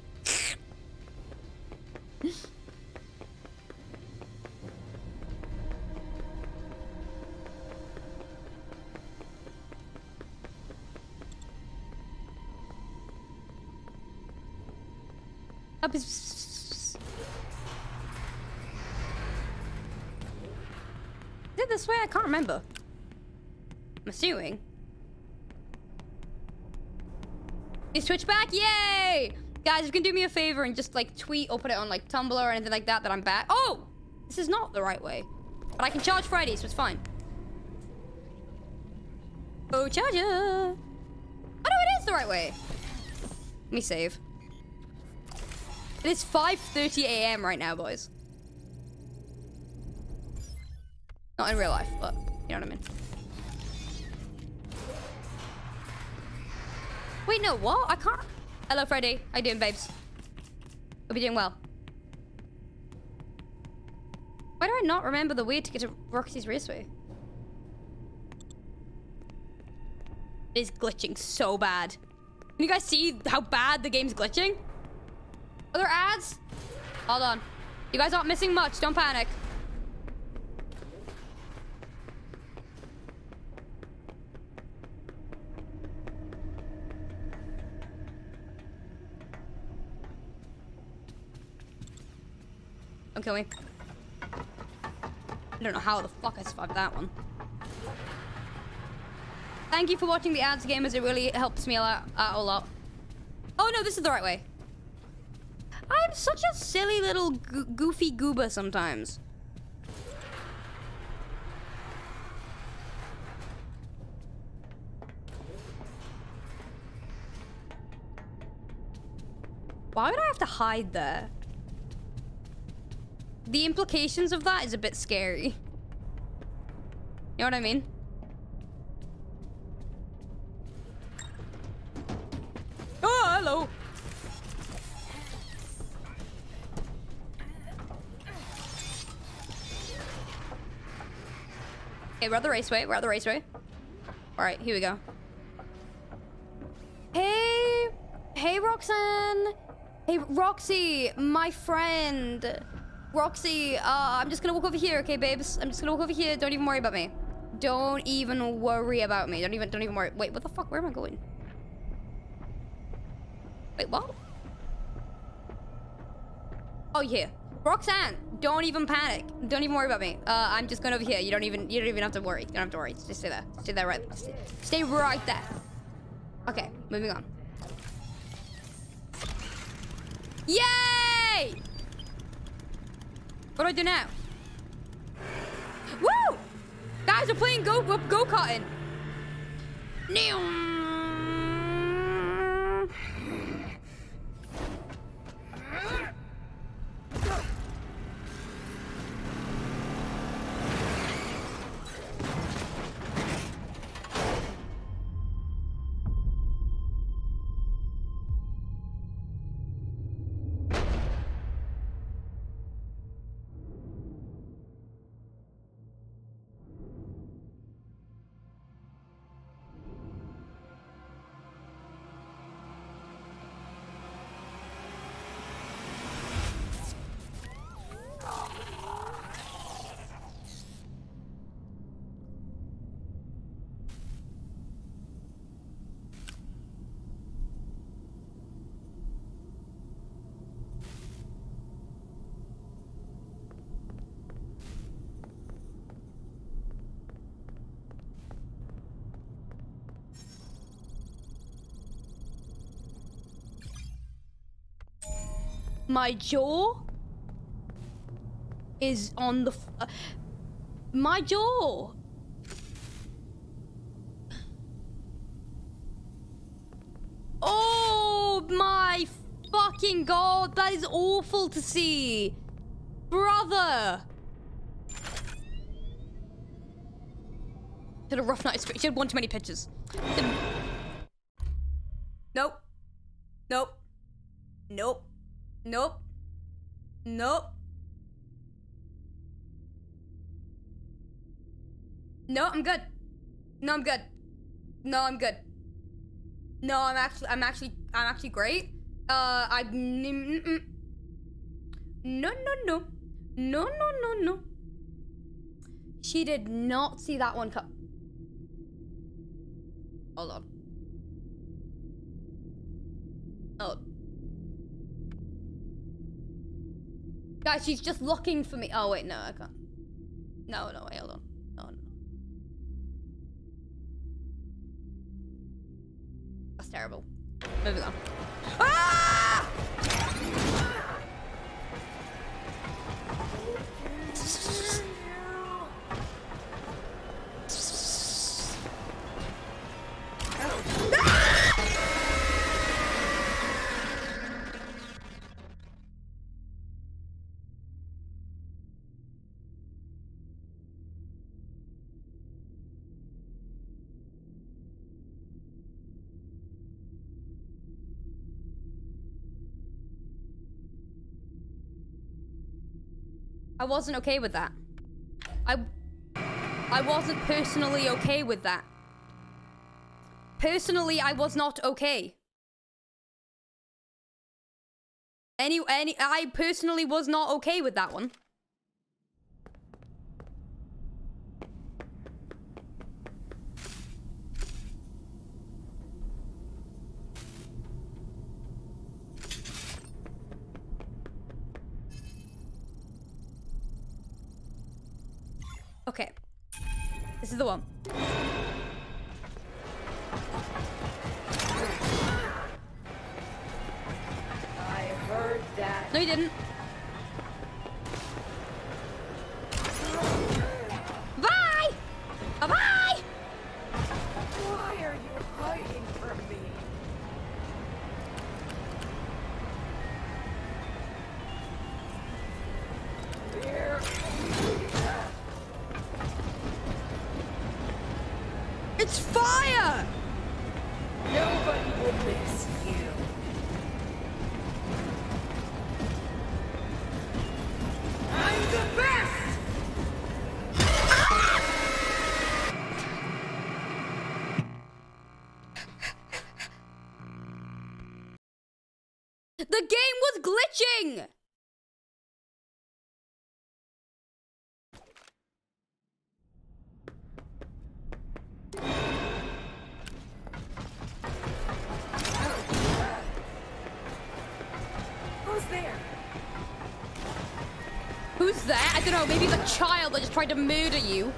can't remember. I'm assuming. Is Twitch back? Yay! Guys, if you can do me a favor and just like tweet or put it on like Tumblr or anything like that that I'm back. Oh! This is not the right way. But I can charge Freddy, so it's fine. Oh, charger! Oh no, it is the right way. Let me save. It is 5.30 a.m. right now, boys. Not in real life, but you know what I mean. Wait, no, what? I can't. Hello, Freddy. How you doing, babes? Hope you're doing well. Why do I not remember the way to get to Roxy's Raceway? It is glitching so bad. Can you guys see how bad the game's glitching? Are there ads? Hold on. You guys aren't missing much. Don't panic. Kill me. I don't know how the fuck I survived that one. Thank you for watching the ads, gamers. It really helps me a lot. Uh. Oh no, this is the right way. I'm such a silly little go goofy gooba sometimes. Why would I have to hide there? The implications of that is a bit scary. You know what I mean? Oh, hello. Okay, we're at the raceway. We're at the raceway. All right, here we go. Hey, hey, Roxanne. Hey, Roxy, my friend. Roxy, uh, I'm just gonna walk over here, okay, babes? I'm just gonna walk over here. Don't even worry about me. Don't even worry about me. Don't even, don't even worry. Wait, what the fuck? Where am I going? Wait, what? Oh, yeah. Roxanne, don't even panic. Don't even worry about me. Uh, I'm just going over here. You don't even, you don't even have to worry. You don't have to worry. Just stay there. Stay there right. Stay, stay right there. Okay, moving on. Yay! What do I do now? Woo! Guys, we're playing go go My jaw is on the. Uh, my jaw. Oh my fucking god, that is awful to see. Brother. Had a rough night. She had one too many pictures. Nope. No, I'm good. No, I'm good. No, I'm actually, I'm actually, I'm actually great. Uh, I, mm, mm, no, no, no, no, no, no, no. She did not see that one come. Hold on. Oh. Guys, she's just looking for me. Oh, wait, no, I can't. No, no, wait, hold on. No, no. Terrible. Moving on. Wasn't okay with that. I I wasn't personally okay with that. Personally, I was not okay. Any any I personally was not okay with that one. Glitching! Who's there? Who's that? I don't know, maybe the child that just tried to murder you.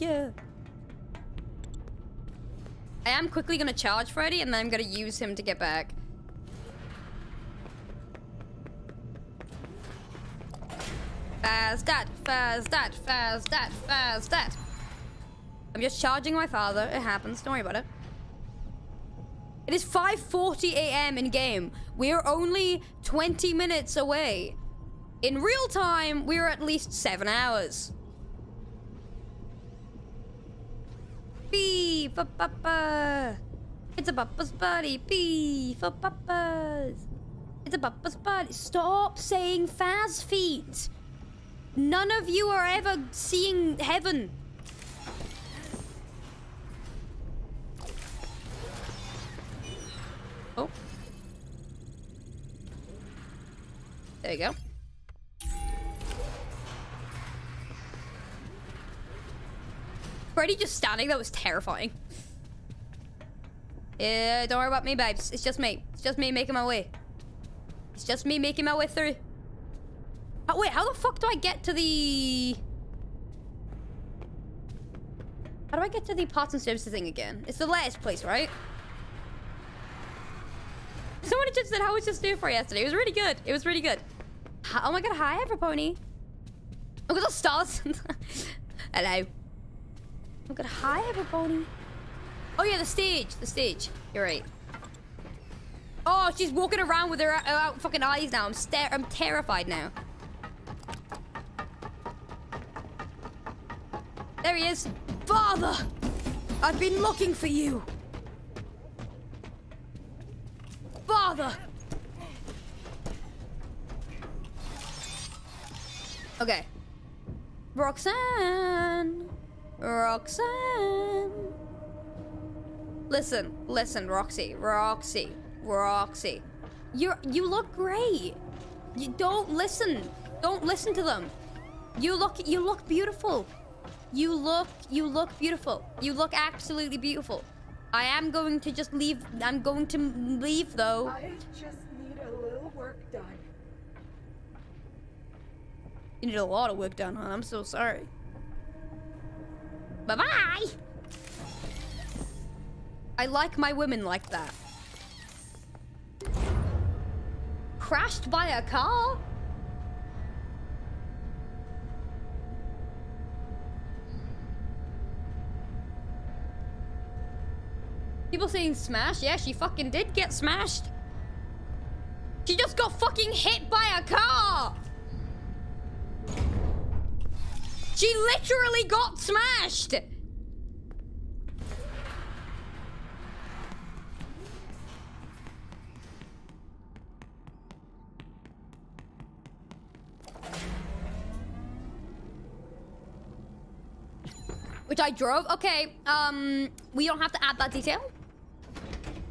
Figure. I am quickly gonna charge Freddy and then I'm gonna use him to get back. Fast that, fast that, fast that, fast that. I'm just charging my father. It happens. Don't worry about it. It is 5:40 a.m. in game. We are only 20 minutes away. In real time, we're at least seven hours. B for papa. It's a papa's party. B for papas. It's a papa's party. Stop saying fast feet. None of you are ever seeing heaven. Oh. There you go. Freddy just standing, that was terrifying. Yeah, don't worry about me, babes. It's just me. It's just me making my way. It's just me making my way through. Oh, wait, how the fuck do I get to the... How do I get to the parts and services thing again? It's the last place, right? Somebody just said how was your stir for yesterday. It was really good. It was really good. Oh my god, hi, Everpony. Look at the stars. Hello. Oh god, hi, Everpony. Oh yeah, the stage. The stage. You're right. Oh, she's walking around with her uh, out fucking eyes now. I'm stare. I'm terrified now. There he is. Father! I've been looking for you. Father! Okay. Roxanne! Roxanne! Listen, listen, Roxy, Roxy, Roxy. You're you look great. You don't listen. Don't listen to them. You look you look beautiful. You look you look beautiful. You look absolutely beautiful. I am going to just leave. I'm going to leave though. I just need a little work done. You need a lot of work done, huh? I'm so sorry. Bye-bye! I like my women like that. Crashed by a car? People saying smash? Yeah, she fucking did get smashed. She just got fucking hit by a car! She literally got smashed. Which I drove. Okay, um, we don't have to add that detail.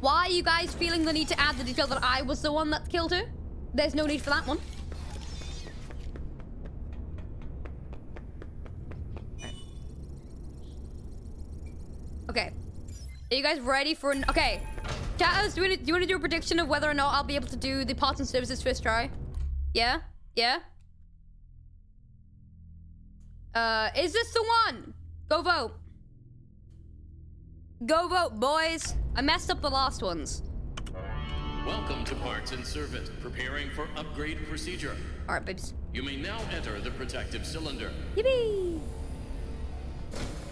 Why are you guys feeling the need to add the detail that I was the one that killed her? There's no need for that one. Okay. Are you guys ready for an... Okay. Chatters, do you, want to, do you want to do a prediction of whether or not I'll be able to do the parts and services first try? Yeah? Yeah? Uh, is this the one? Go vote. Go vote, boys. I messed up the last ones. Welcome to Parts and Service, preparing for upgrade procedure. All right, babes. You may now enter the protective cylinder. Yippee!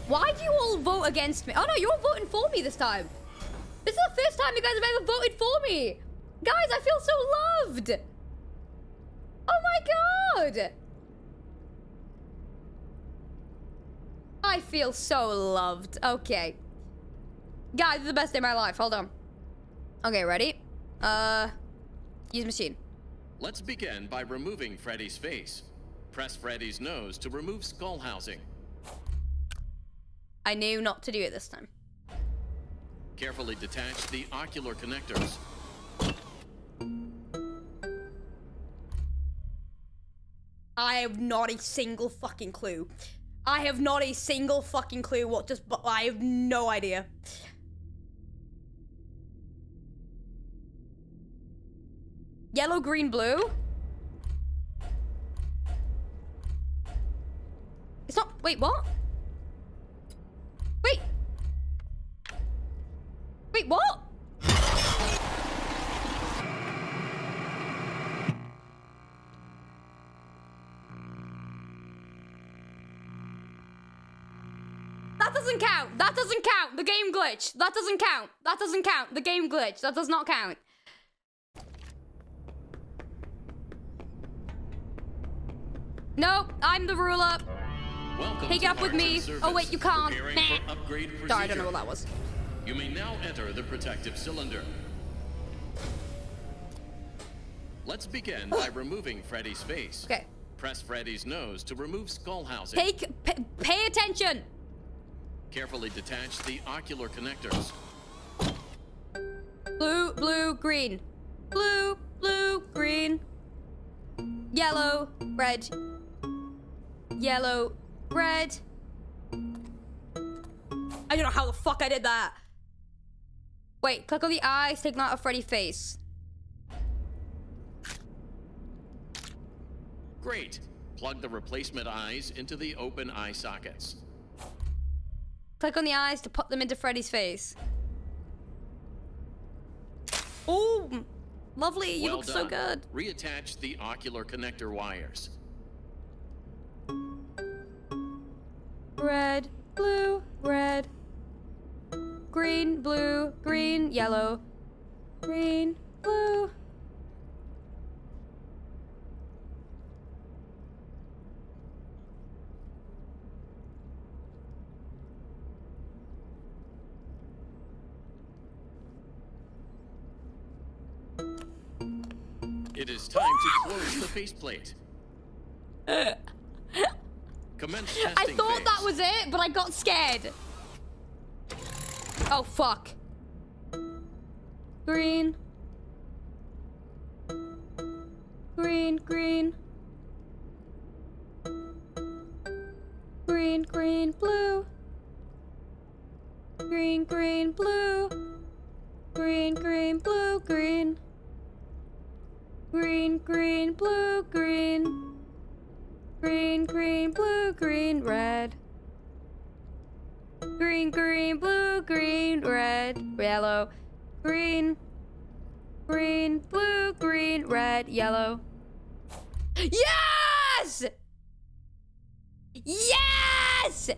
Why do you all vote against me? Oh no, you're voting for me this time. This is the first time you guys have ever voted for me. Guys, I feel so loved. Oh my god. I feel so loved. Okay. Guys, the best day of my life. Hold on. Okay, ready? Uh, use machine. Let's begin by removing Freddy's face. Press Freddy's nose to remove skull housing. I knew not to do it this time. Carefully detach the ocular connectors. I have not a single fucking clue. I have not a single fucking clue what just, but I have no idea. Yellow, green, blue? It's not, wait, what? Wait. Wait, what? That doesn't count. That doesn't count. The game glitch. That doesn't count. That doesn't count. The game glitch. That does not count. Nope, I'm the ruler. Welcome to it up with me. Oh, wait, you can't. Nah. Sorry, I don't know what that was. You may now enter the protective cylinder. Let's begin by removing Freddy's face. Okay. Press Freddy's nose to remove skull housing. Take, pay attention. Carefully detach the ocular connectors. Blue, blue, green. Blue, blue, green. Yellow, red. Yellow, red. I don't know how the fuck I did that. Wait, click on the eyes, take out a Freddy face. Great. Plug the replacement eyes into the open eye sockets. Click on the eyes to put them into Freddy's face. Oh, lovely. You well look done. so good. Reattach the ocular connector wires. Red, blue, red. Green, blue, green, yellow. Green, blue. It is time to close the faceplate. Commence I thought phase. that was it, but I got scared. Oh, fuck. Green. Green, green. Green, green, blue. Green, green, blue. Green, green, blue, green. Green, green, blue, green. Green, green, blue, green, red. Green, green, blue, green, red, yellow. Green, green, blue, green, red, yellow. Yes! Yes!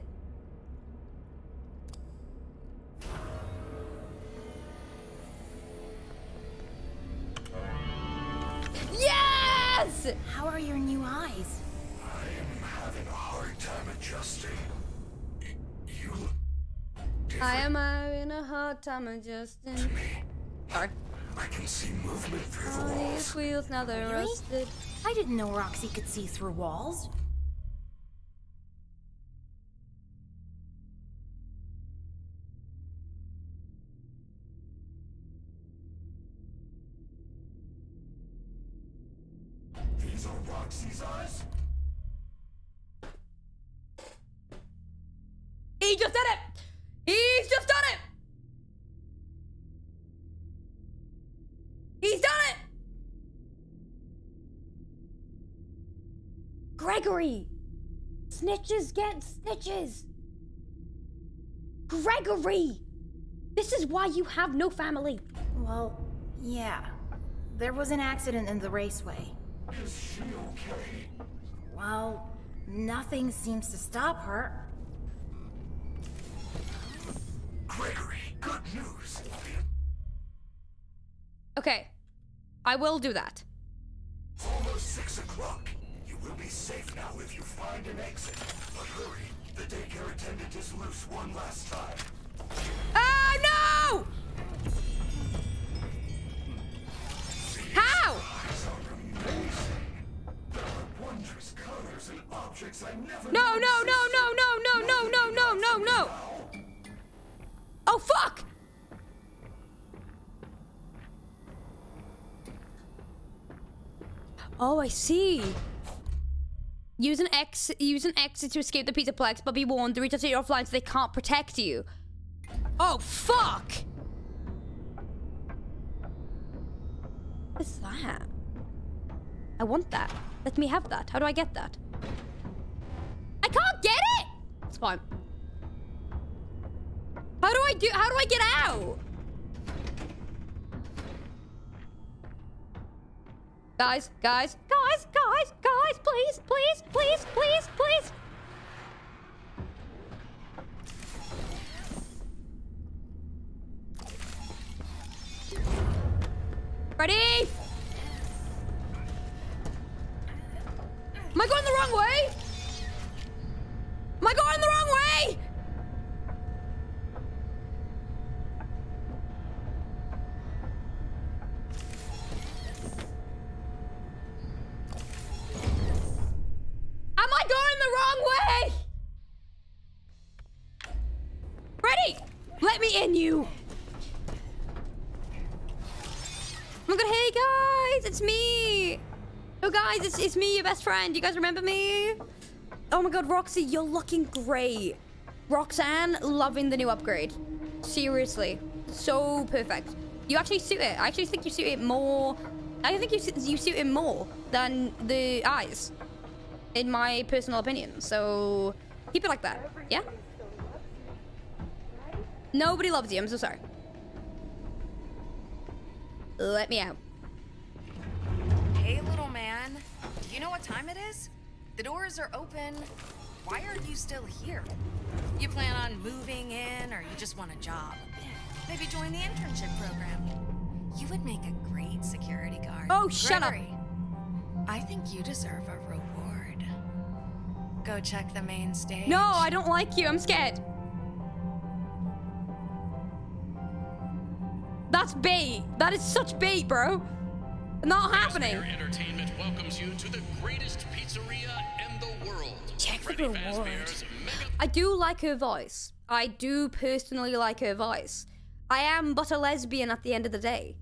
Yes! How are your new eyes? Adjusting. You look I am having a hard time adjusting. To Sorry. I can see movement through the All these walls. wheels now they're Really? rusted. I didn't know Roxy could see through walls. Snitches get stitches! Gregory! This is why you have no family. Well, yeah. There was an accident in the raceway. Is she okay? Well, nothing seems to stop her. Gregory, good news. Okay. I will do that. It's almost six o'clock. You will be safe now if you find an exit. But hurry, the daycare attendant is loose one last time. Oh no! How? Eyes are amazing. There are wondrous colors and objects I never No, no, no, no, no, no, no, no, no, no, no. Oh, fuck! Oh, I see. Use an X, use an exit to escape the Pizzaplex, but be warned, the retailers are offline so they can't protect you. Oh, fuck! What's that? I want that. Let me have that. How do I get that? I can't get it! It's fine. How do I do- how do I get out? Guys, guys, guys, guys, guys, please, please, please, please, please. Ready? Am I going the wrong way? Am I going the wrong way? Best friend. You guys remember me? Oh my god, Roxy, you're looking great. Roxanne, loving the new upgrade. Seriously, so perfect. You actually suit it. I actually think you suit it more. I think you, you suit it more than the eyes, in my personal opinion. So keep it like that. Yeah. Nobody loves you. I'm so sorry. Let me out. Hey, little man. You know what time it is? The doors are open. Why are you still here? You plan on moving in, or you just want a job? Maybe join the internship program. You would make a great security guard. Oh, shut up. I think you deserve a reward. Go check the main stage. No, I don't like you. I'm scared. That's bait. That is such bait, bro. Not happening. Entertainment welcomes you to the greatest pizzeria in the world. Check the reward. I do like her voice. I do personally like her voice. I am but a lesbian at the end of the day.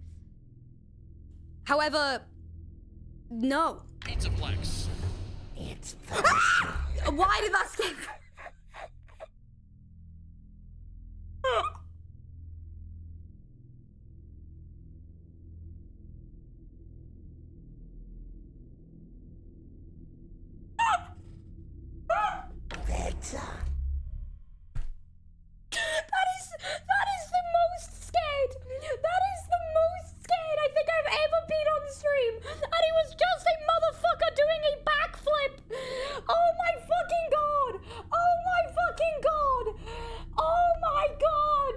However, no. Pizzaplex. Why did that skip? That is that is the most scared. That is the most scared I think I've ever been on stream. And he was just a motherfucker doing a backflip. Oh my fucking god. Oh my fucking god. Oh my god.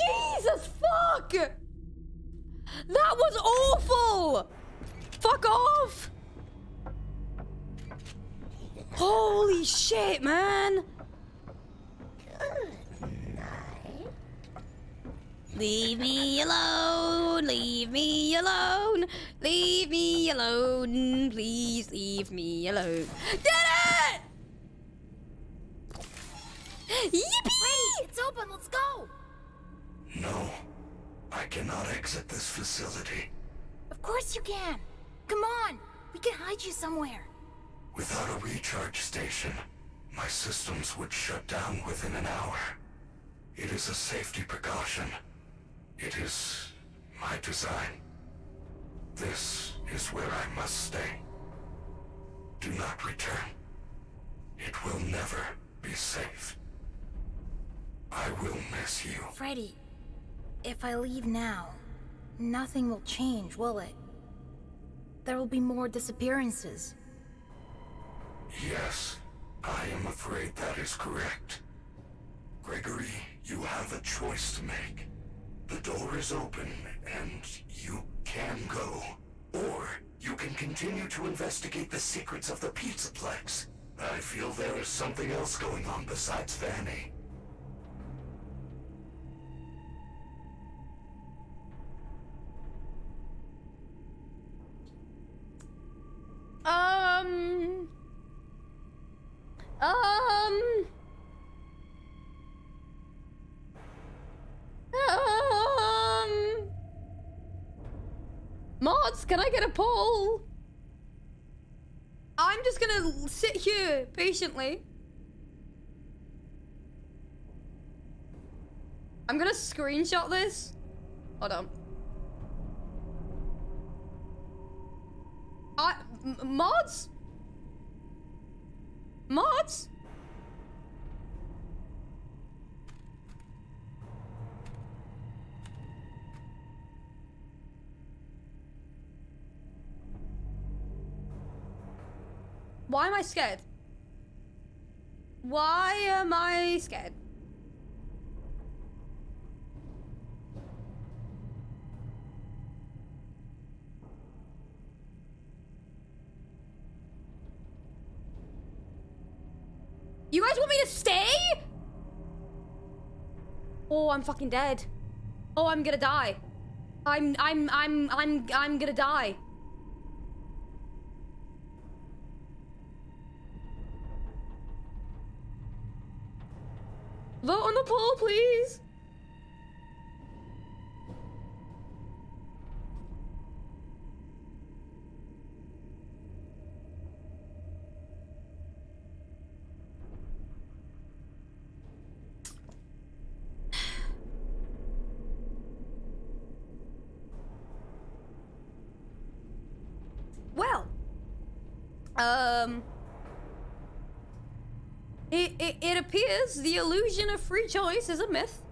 Jesus fuck. That was awful. Fuck off! Holy shit, man! Leave me alone, leave me alone, leave me alone, please leave me alone. Did it! Yippee! It's open, let's go! No. I cannot exit this facility. Of course you can! Come on! We can hide you somewhere. Without a recharge station, my systems would shut down within an hour. It is a safety precaution. It is my design. This is where I must stay. Do not return. It will never be safe. I will miss you. Freddy, if I leave now, nothing will change, will it? There will be more disappearances. Yes, I am afraid that is correct. Gregory, you have a choice to make. The door is open, and you can go. Or you can continue to investigate the secrets of the Pizzaplex. I feel there is something else going on besides Vanny. Um. Um. Um. Mods, can I get a poll? I'm just gonna sit here patiently. I'm gonna screenshot this. Hold on. I, mods? Mods? Why am I scared? Why am I scared? You guys want me to stay? Oh, I'm fucking dead. Oh, I'm gonna die. I'm, I'm, I'm, I'm, I'm gonna die. Vote on the poll, please. Um, it, it, it appears the illusion of free choice is a myth.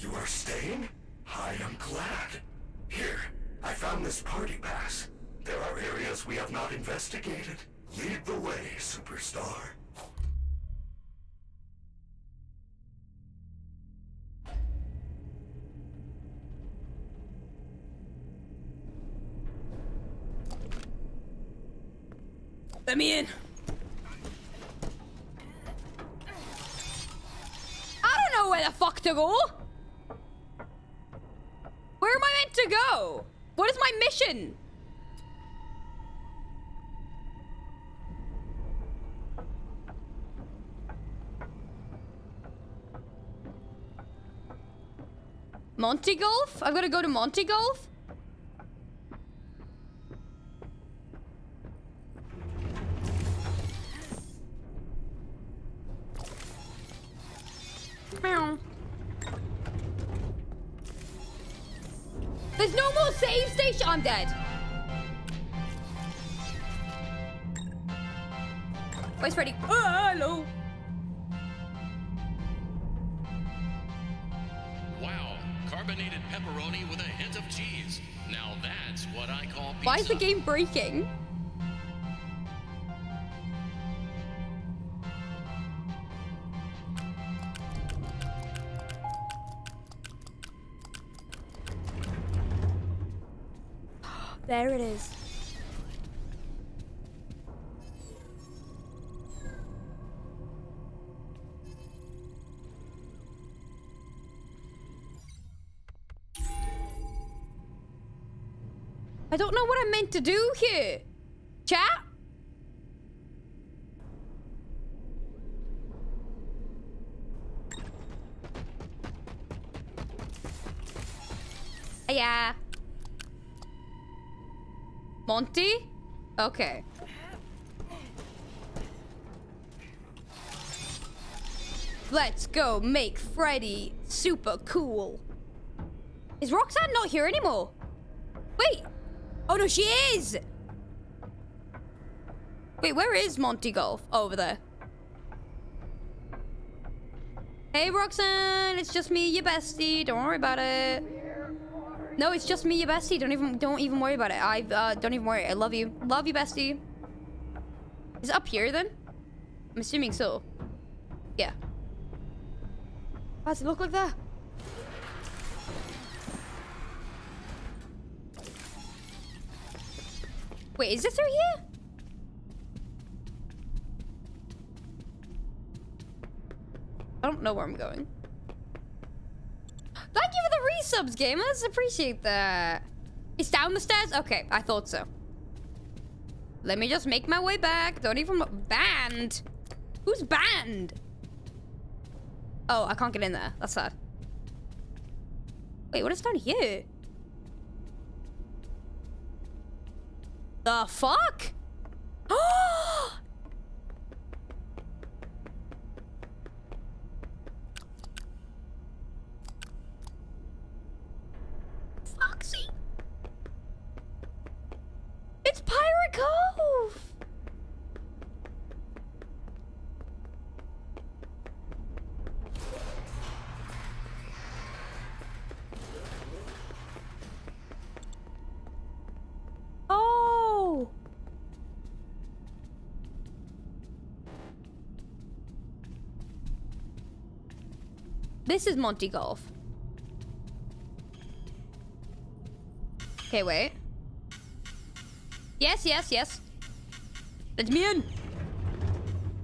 You are staying? I am glad. Here, I found this party pass. There are areas we have not investigated. Lead the way, superstar. Me in. I don't know where the fuck to go. Where am I meant to go? What is my mission? Monty Golf? I've got to go to Monty Golf? I'm dead. Where's Freddy? Oh, hello. Wow, carbonated pepperoni with a hint of cheese. Now that's what I call pizza. Why is the game breaking? Don't know what I'm meant to do here. Chat? Ah, yeah. Monty? Okay. Let's go make Freddy super cool. Is Roxanne not here anymore? Oh no, she is! Wait, where is Monty Golf? Oh, over there. Hey Roxanne, it's just me, your bestie. Don't worry about it. No, it's just me, your bestie. Don't even don't even worry about it. I uh, don't even worry. I love you. Love you, bestie. Is it up here then? I'm assuming so. Yeah. Why does it look like that? Wait, is it through here? I don't know where I'm going. Thank you for the resubs, gamers. Appreciate that. It's down the stairs? Okay, I thought so. Let me just make my way back. Don't even... Banned? Who's banned? Oh, I can't get in there. That's sad. Wait, what is down here? The fuck? Foxy. It's Pirate Cove. This is Monty Golf. Okay, wait. Yes, yes, yes. Let me in.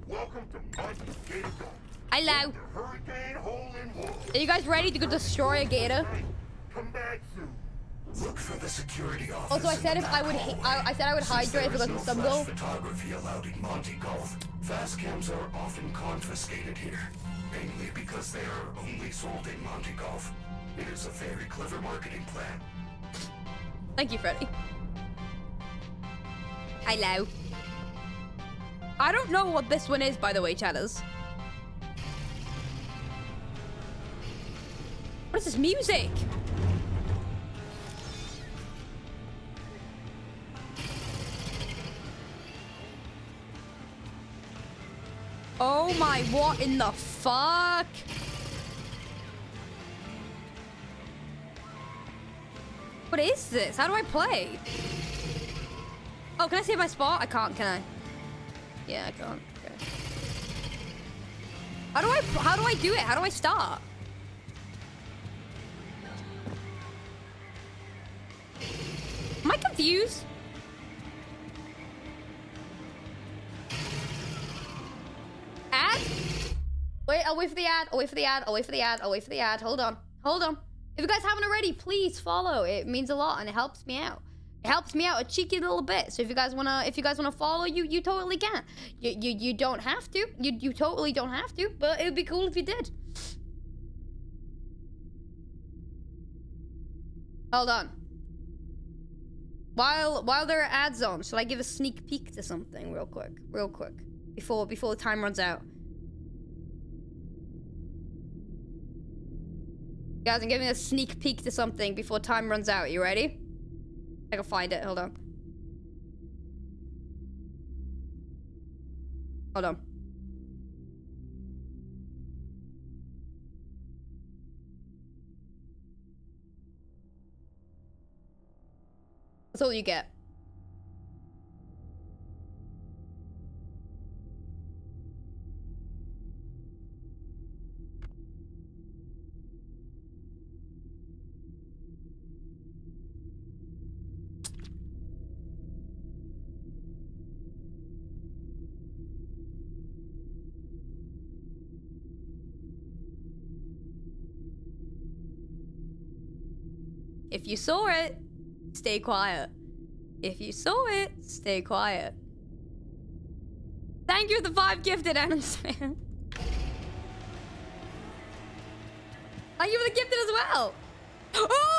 Welcome to Monty Gator Golf. Hello. Hurricane Hole in Are you guys ready to go destroy a gator? Come back soon. Look for the security office. Also, I said if I would, I, I said I would Since hydrate if it there goes is to no sub flash goal. photography allowed in Monty Golf. Faz-Cams are often confiscated here, mainly because they are only sold in Monty Golf. It is a very clever marketing plan. Thank you, Freddy. Hello. I don't know what this one is, by the way, chatters. What is this music? Oh my, what in the fuck? What is this? How do I play? Oh, can I save my spot? I can't, can I? Yeah, I can't. Okay. How do I how do I do it? How do I start? Am I confused? Ad? Wait, I'll wait for the ad. I'll wait for the ad. I'll wait for the ad. I'll wait for the ad. Hold on. Hold on. If you guys haven't already, please follow. It means a lot and it helps me out. It helps me out a cheeky little bit. So if you guys wanna if you guys wanna follow, you you totally can. You you, you don't have to. You you totally don't have to, but it would be cool if you did. Hold on. While while there are ads on, should I give a sneak peek to something real quick? Real quick. Before before the time runs out. Guys, I'm giving a sneak peek to something before time runs out. You ready? I can find it. Hold on. Hold on. That's all you get. If you saw it, stay quiet. If you saw it, stay quiet. Thank you, the five gifted Adams fan. Thank you for the gifted as well. Oh,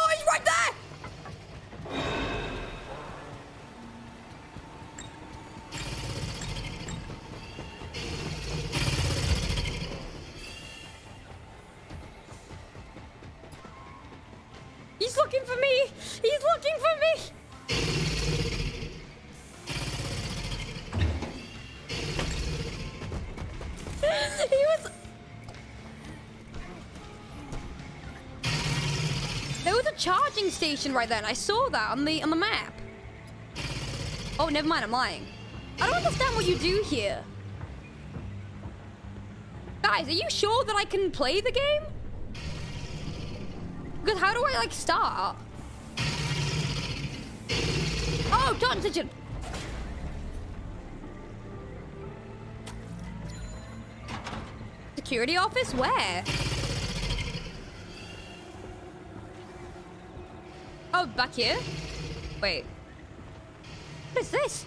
station right there, and I saw that on the on the map. Oh, never mind, I'm lying. I don't understand what you do here. Guys, are you sure that I can play the game? Because how do I like start? Oh, John Sitchin! Security office? Where? Back here? Wait. What is this?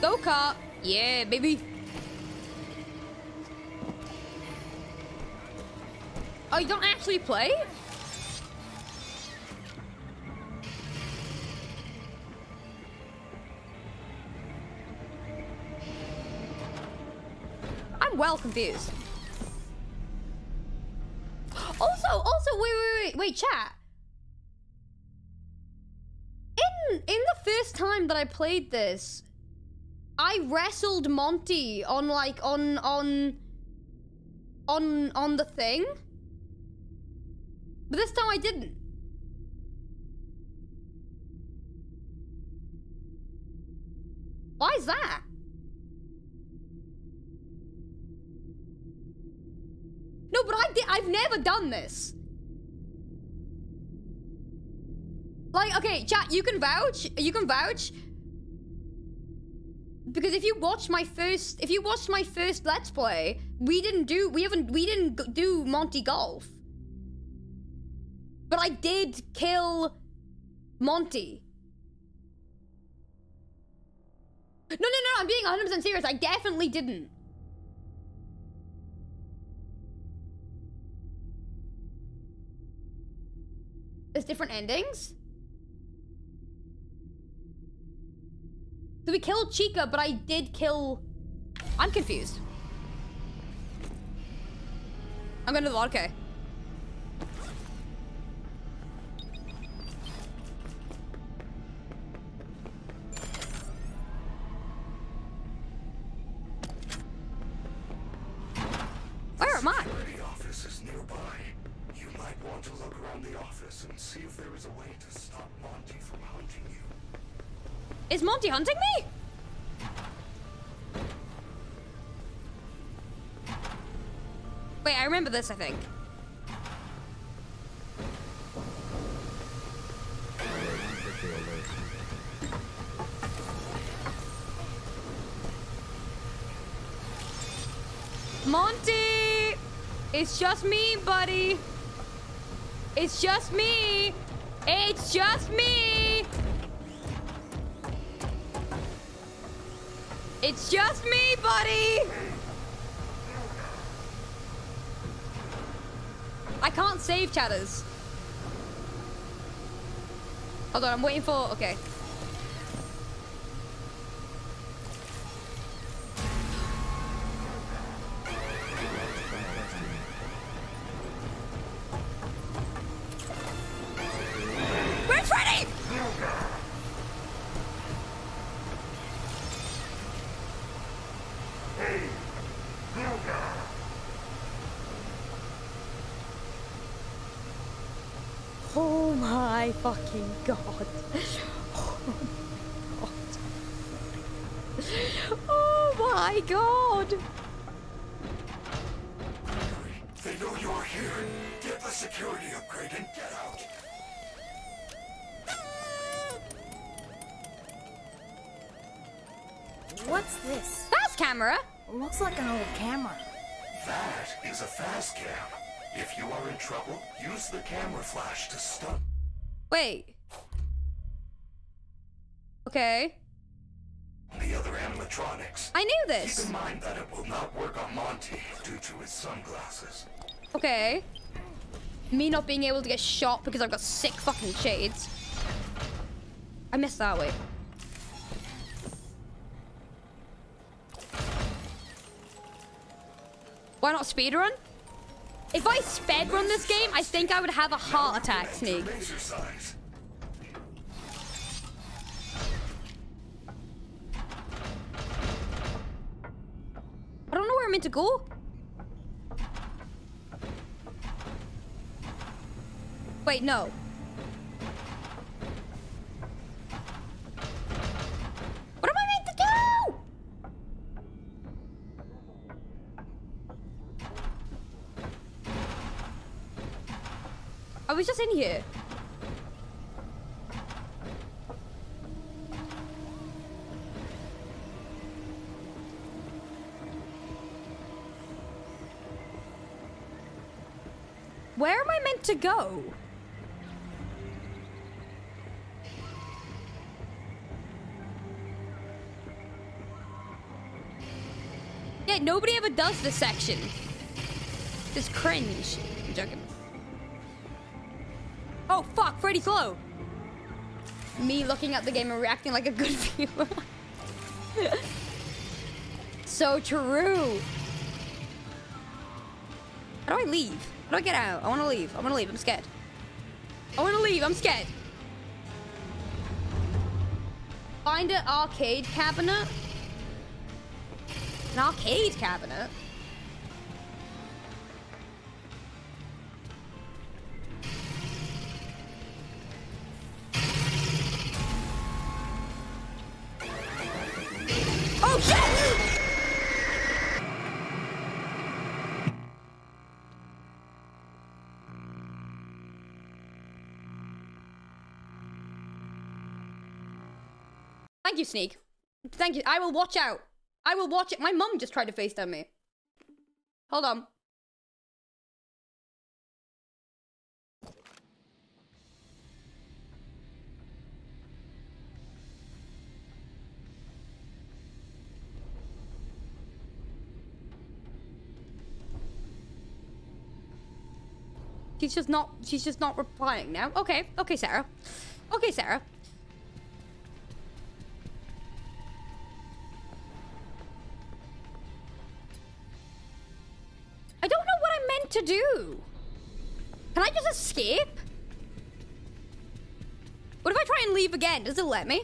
Go kart! Yeah, baby! Oh, you don't actually play? Well confused. Also, also, wait, wait, wait, wait, chat. In in the first time that I played this, I wrestled Monty on like on on on on the thing. But this time I didn't. Why is that? No, but I did, I've never done this. Like, okay, chat, you can vouch. You can vouch. Because if you watch my first, if you watched my first Let's Play, we didn't do, we haven't, we didn't do Monty Golf. But I did kill Monty. No, no, no, I'm being 100% serious. I definitely didn't. There's different endings? So we killed Chica, but I did kill... I'm confused. I'm gonna do the vodka hunting me? Wait, I remember this, I think. Monty! It's just me, buddy. It's just me. It's just me. It's just me, buddy! I can't save chatters. Hold on, I'm waiting for... Okay. Fucking god. Oh my god. They know you're here. Get the security upgrade and get out. What's this? Faz-Camera? Looks like an old camera. That is a Faz-Cam. If you are in trouble, use the camera flash to stun. Wait. Okay. the other animatronics. I knew Keep this. in mind that it will not work on Monty due to his sunglasses. Okay. Me not being able to get shot because I've got sick fucking shades. I missed that way. Why not speedrun? If I speedrun this game, I think I would have a heart attack, Sneak. I don't know where I'm meant to go. Wait, no. What am I meant to do? I was just in here. To go? Yeah, nobody ever does this section. This cringe. I'm joking. Oh fuck, Freddy's low. Me looking at the game and reacting like a good viewer. so true. How do I leave? How do I get out? I want to leave. I want to leave. I'm scared. I want to leave. I'm scared. Find an arcade cabinet. An arcade cabinet? Thank you, Sneak. Thank you. I will watch out. I will watch it. My mum just tried to FaceTime me. Hold on. She's just not she's just not replying now. Okay, okay, Sarah. Okay, Sarah. To do. Can I just escape? What if I try and leave again? Does it let me?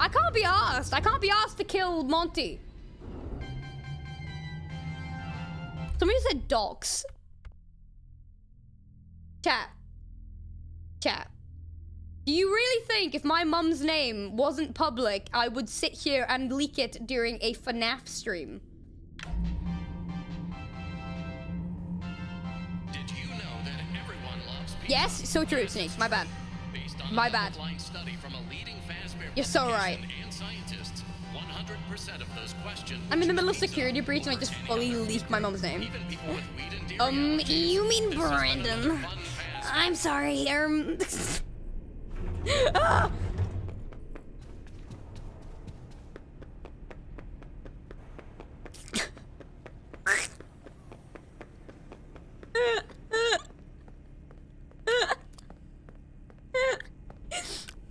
I can't be asked. I can't be asked to kill Monty. Somebody said dogs. Chat. Chat. Do you really think if my mum's name wasn't public, I would sit here and leak it during a FNAF stream? Yes, so true, Snake. My bad. My bad. study from a leading You're so right. And scientists, 100% of those questioned I'm in the middle of security breach and I just fully leaked my mom's name. Even people with weed and dairy Um, you mean This is but another Brandon. I'm sorry, um... Ah!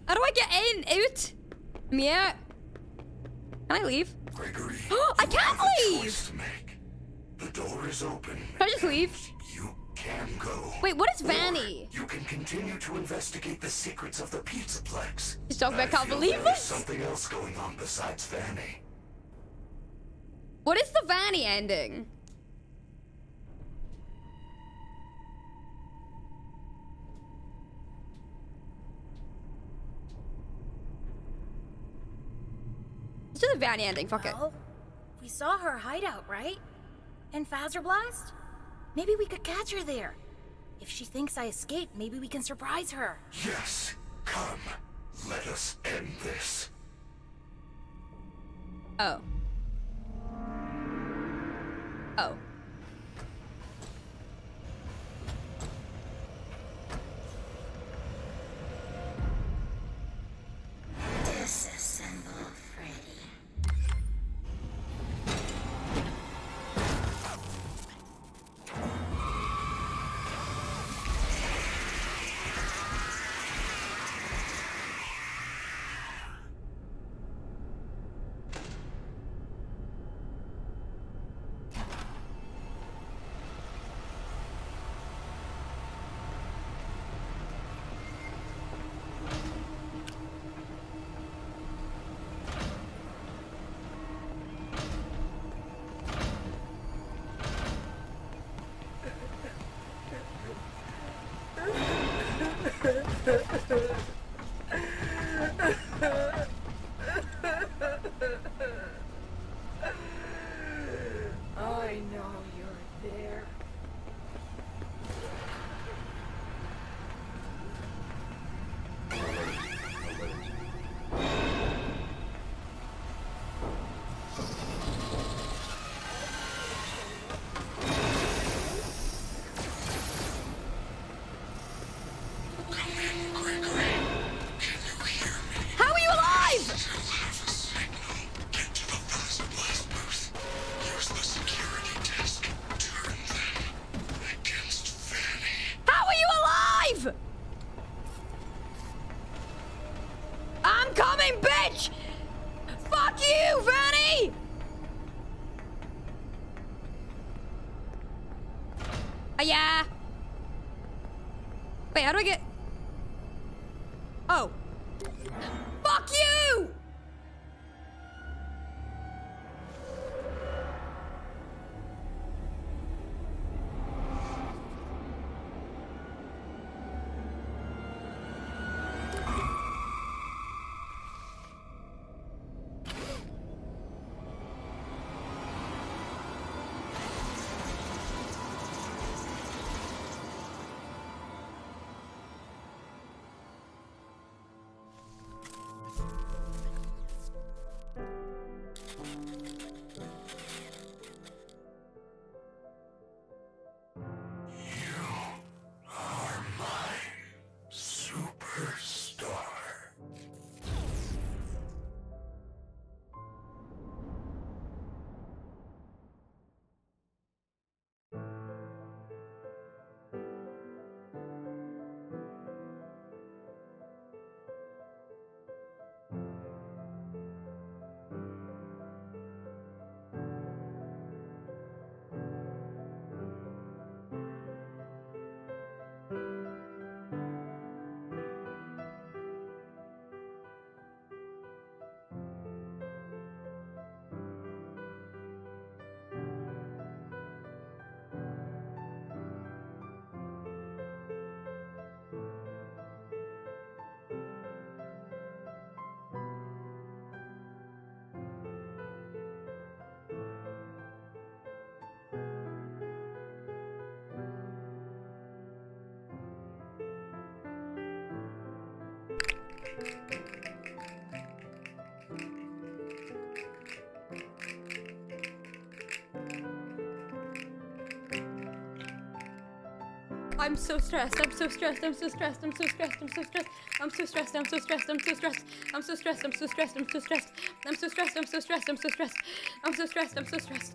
How do I get in? Out? Yeah. Can I leave? Gregory, I can't leave! choice to make. The door is open. Can I just leave? You can go. Wait, what is Or Vanny? You can continue to investigate the secrets of the Pizzaplex. Just talking about can't believe there is something else going on besides Vanny. What is the Vanny ending? Do the Vanny ending, fuck it. We saw her hideout, right? In Fazer Blast? Maybe we could catch her there. If she thinks I escaped, maybe we can surprise her. Yes, come. Let us end this. Oh. Oh. ಯಾರೋಗೆ I'm so stressed. I'm so stressed. I'm so stressed. I'm so stressed. I'm so stressed. I'm so stressed. I'm so stressed. I'm so stressed. I'm so stressed. I'm so stressed. I'm so stressed. I'm so stressed. I'm so stressed. I'm so stressed. I'm so stressed. I'm so stressed.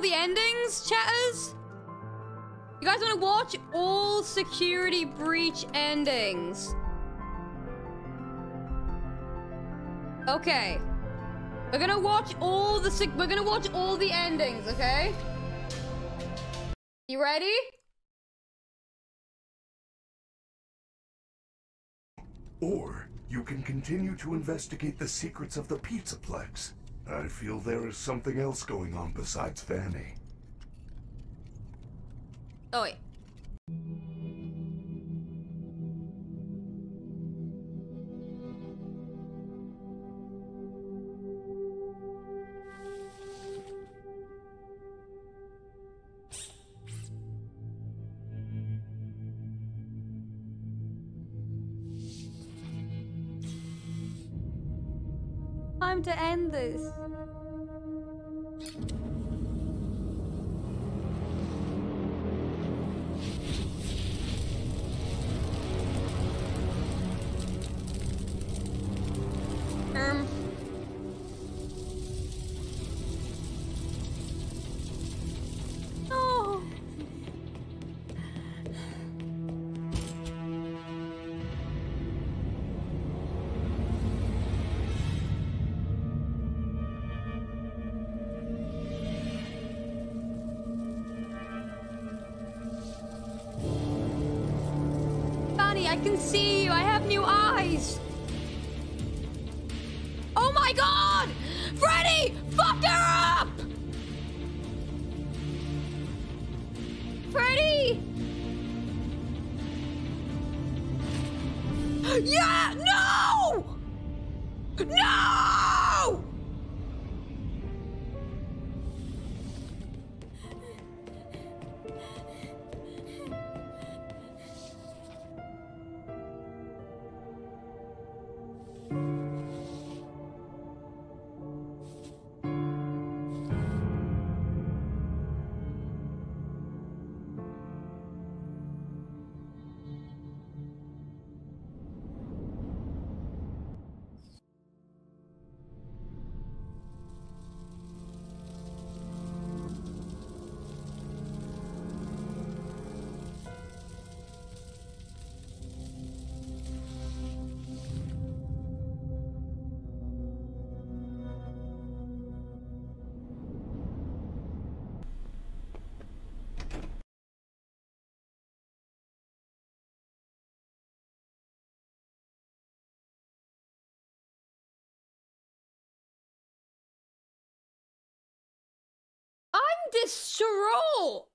The endings, chatters? You guys want to watch all security breach endings? Okay. We're gonna watch all the we're gonna watch all the endings, okay? You ready? Or you can continue to investigate the secrets of the Pizzaplex. I feel there is something else going on besides Vanny. Oh I can see you. I have new eyes. Oh my god! Freddy! Fucked her up! Freddy! Yeah! Distraught.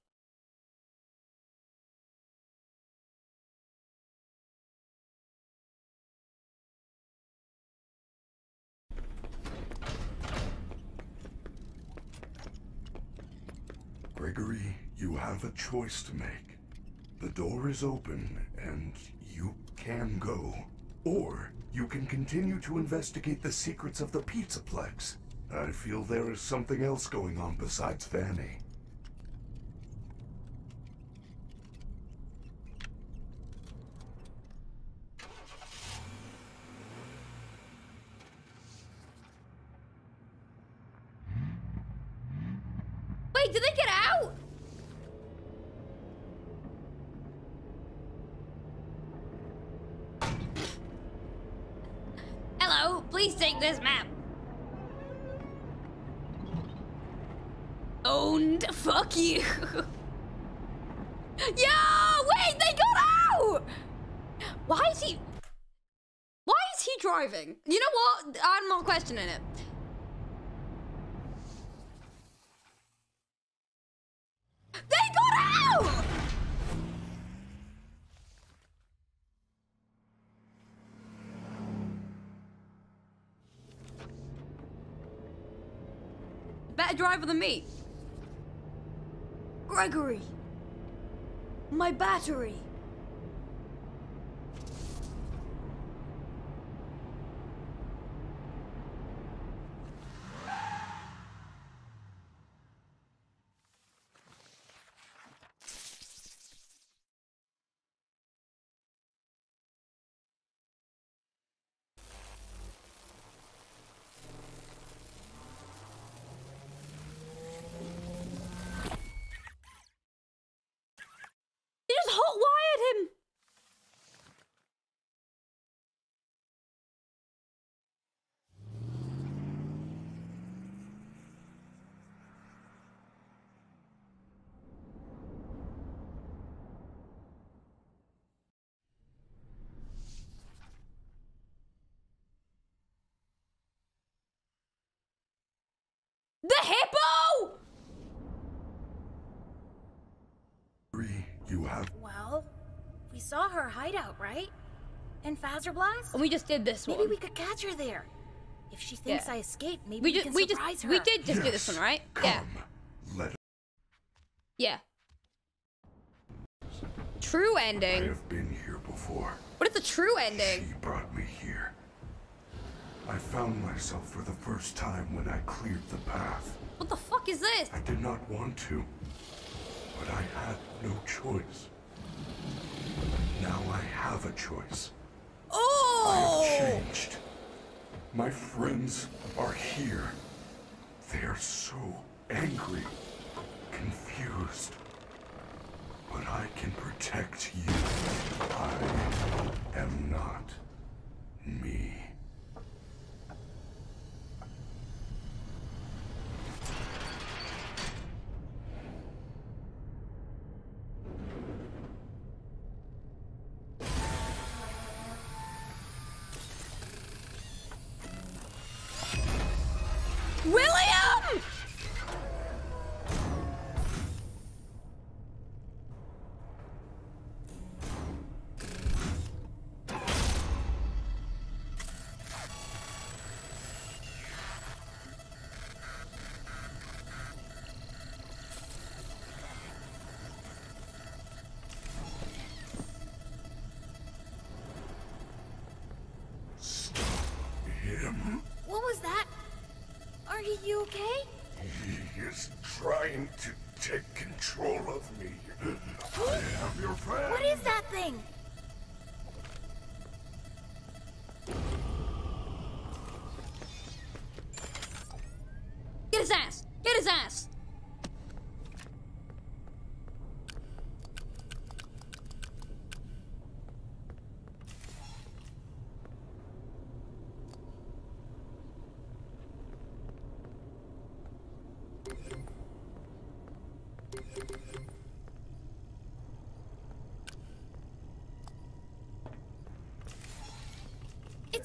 Gregory, you have a choice to make. The door is open, and you can go. Or you can continue to investigate the secrets of the Pizzaplex. I feel there is something else going on besides Vanny. Wait, did they get out? Hello, please take this map. Owned. Fuck you. Yo, wait, they got out. Why is he? Why is he driving? You know what? I'm not questioning it. They got out! Better driver than me. Gregory. My battery. The hippo! You have. Well, we saw her hideout, right? In And We just did this maybe one. Maybe we could catch her there. If she thinks yeah. I escaped, maybe we, just, we surprise just, her. We did just yes. do this one, right? Come. Yeah. Let. Yeah. True ending. I have been here before. What is the true ending? She brought me here. I found myself for the first time when I cleared the path. What the fuck is this? I did not want to, but I had no choice. Now I have a choice. Oh! I Oh! have changed. My friends are here. They are so angry, confused. But I can protect you. I am not me.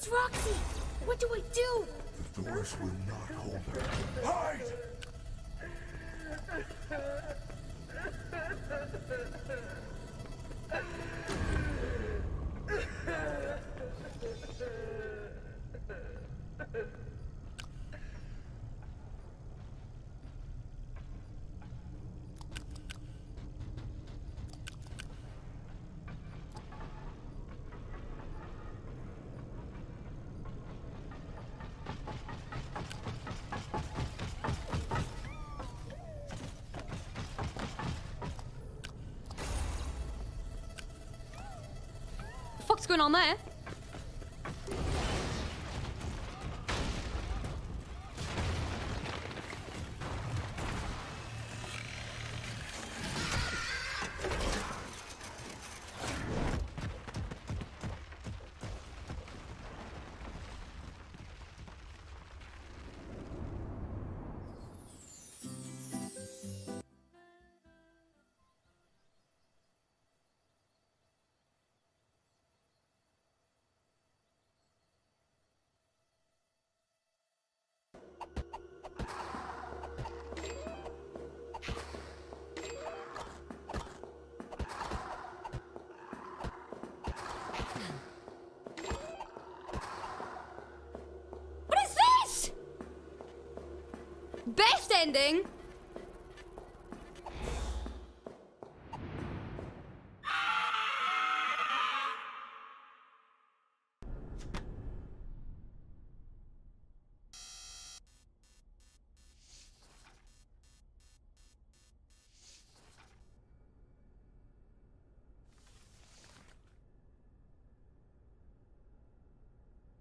It's Roxy! What do I do? The doors will not hold her. Hide! The fuck's going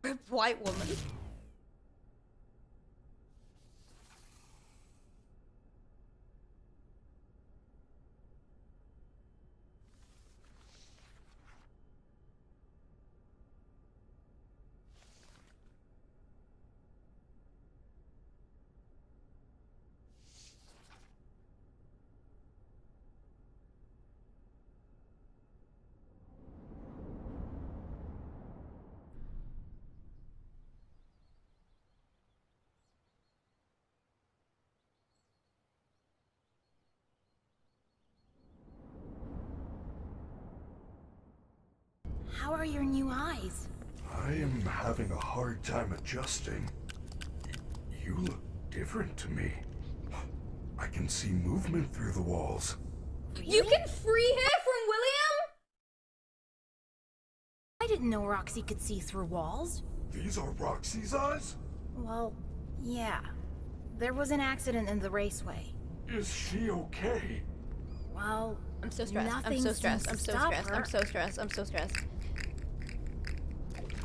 Ripped white woman. How are your new eyes? I am having a hard time adjusting. You look different to me. I can see movement through the walls. You can free him from William? I didn't know Roxy could see through walls. These are Roxy's eyes? Well, yeah. There was an accident in the raceway. Is she okay? Well, I'm so stressed. I'm so stressed. I'm seems to so stressed. I'm so stressed. I'm so stressed.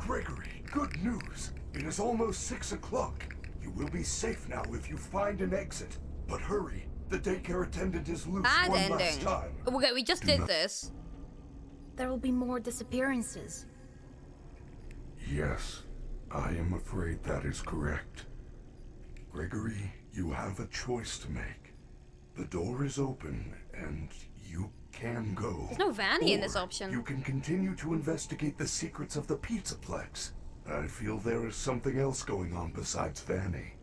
Gregory, good news. It is almost six o'clock. You will be safe now if you find an exit. But hurry, the daycare attendant is loose Bad one ending. last time. Okay, we just Do did this. there will be more disappearances. Yes, I am afraid that is correct. Gregory, you have a choice to make. The door is open, and you can go. There's no Vanny in this option. You can continue to investigate the secrets of the Pizzaplex. I feel there is something else going on besides Vanny.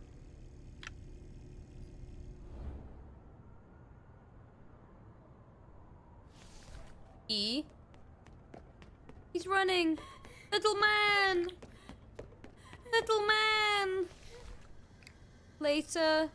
E. He's running. Little man. Little man. Later.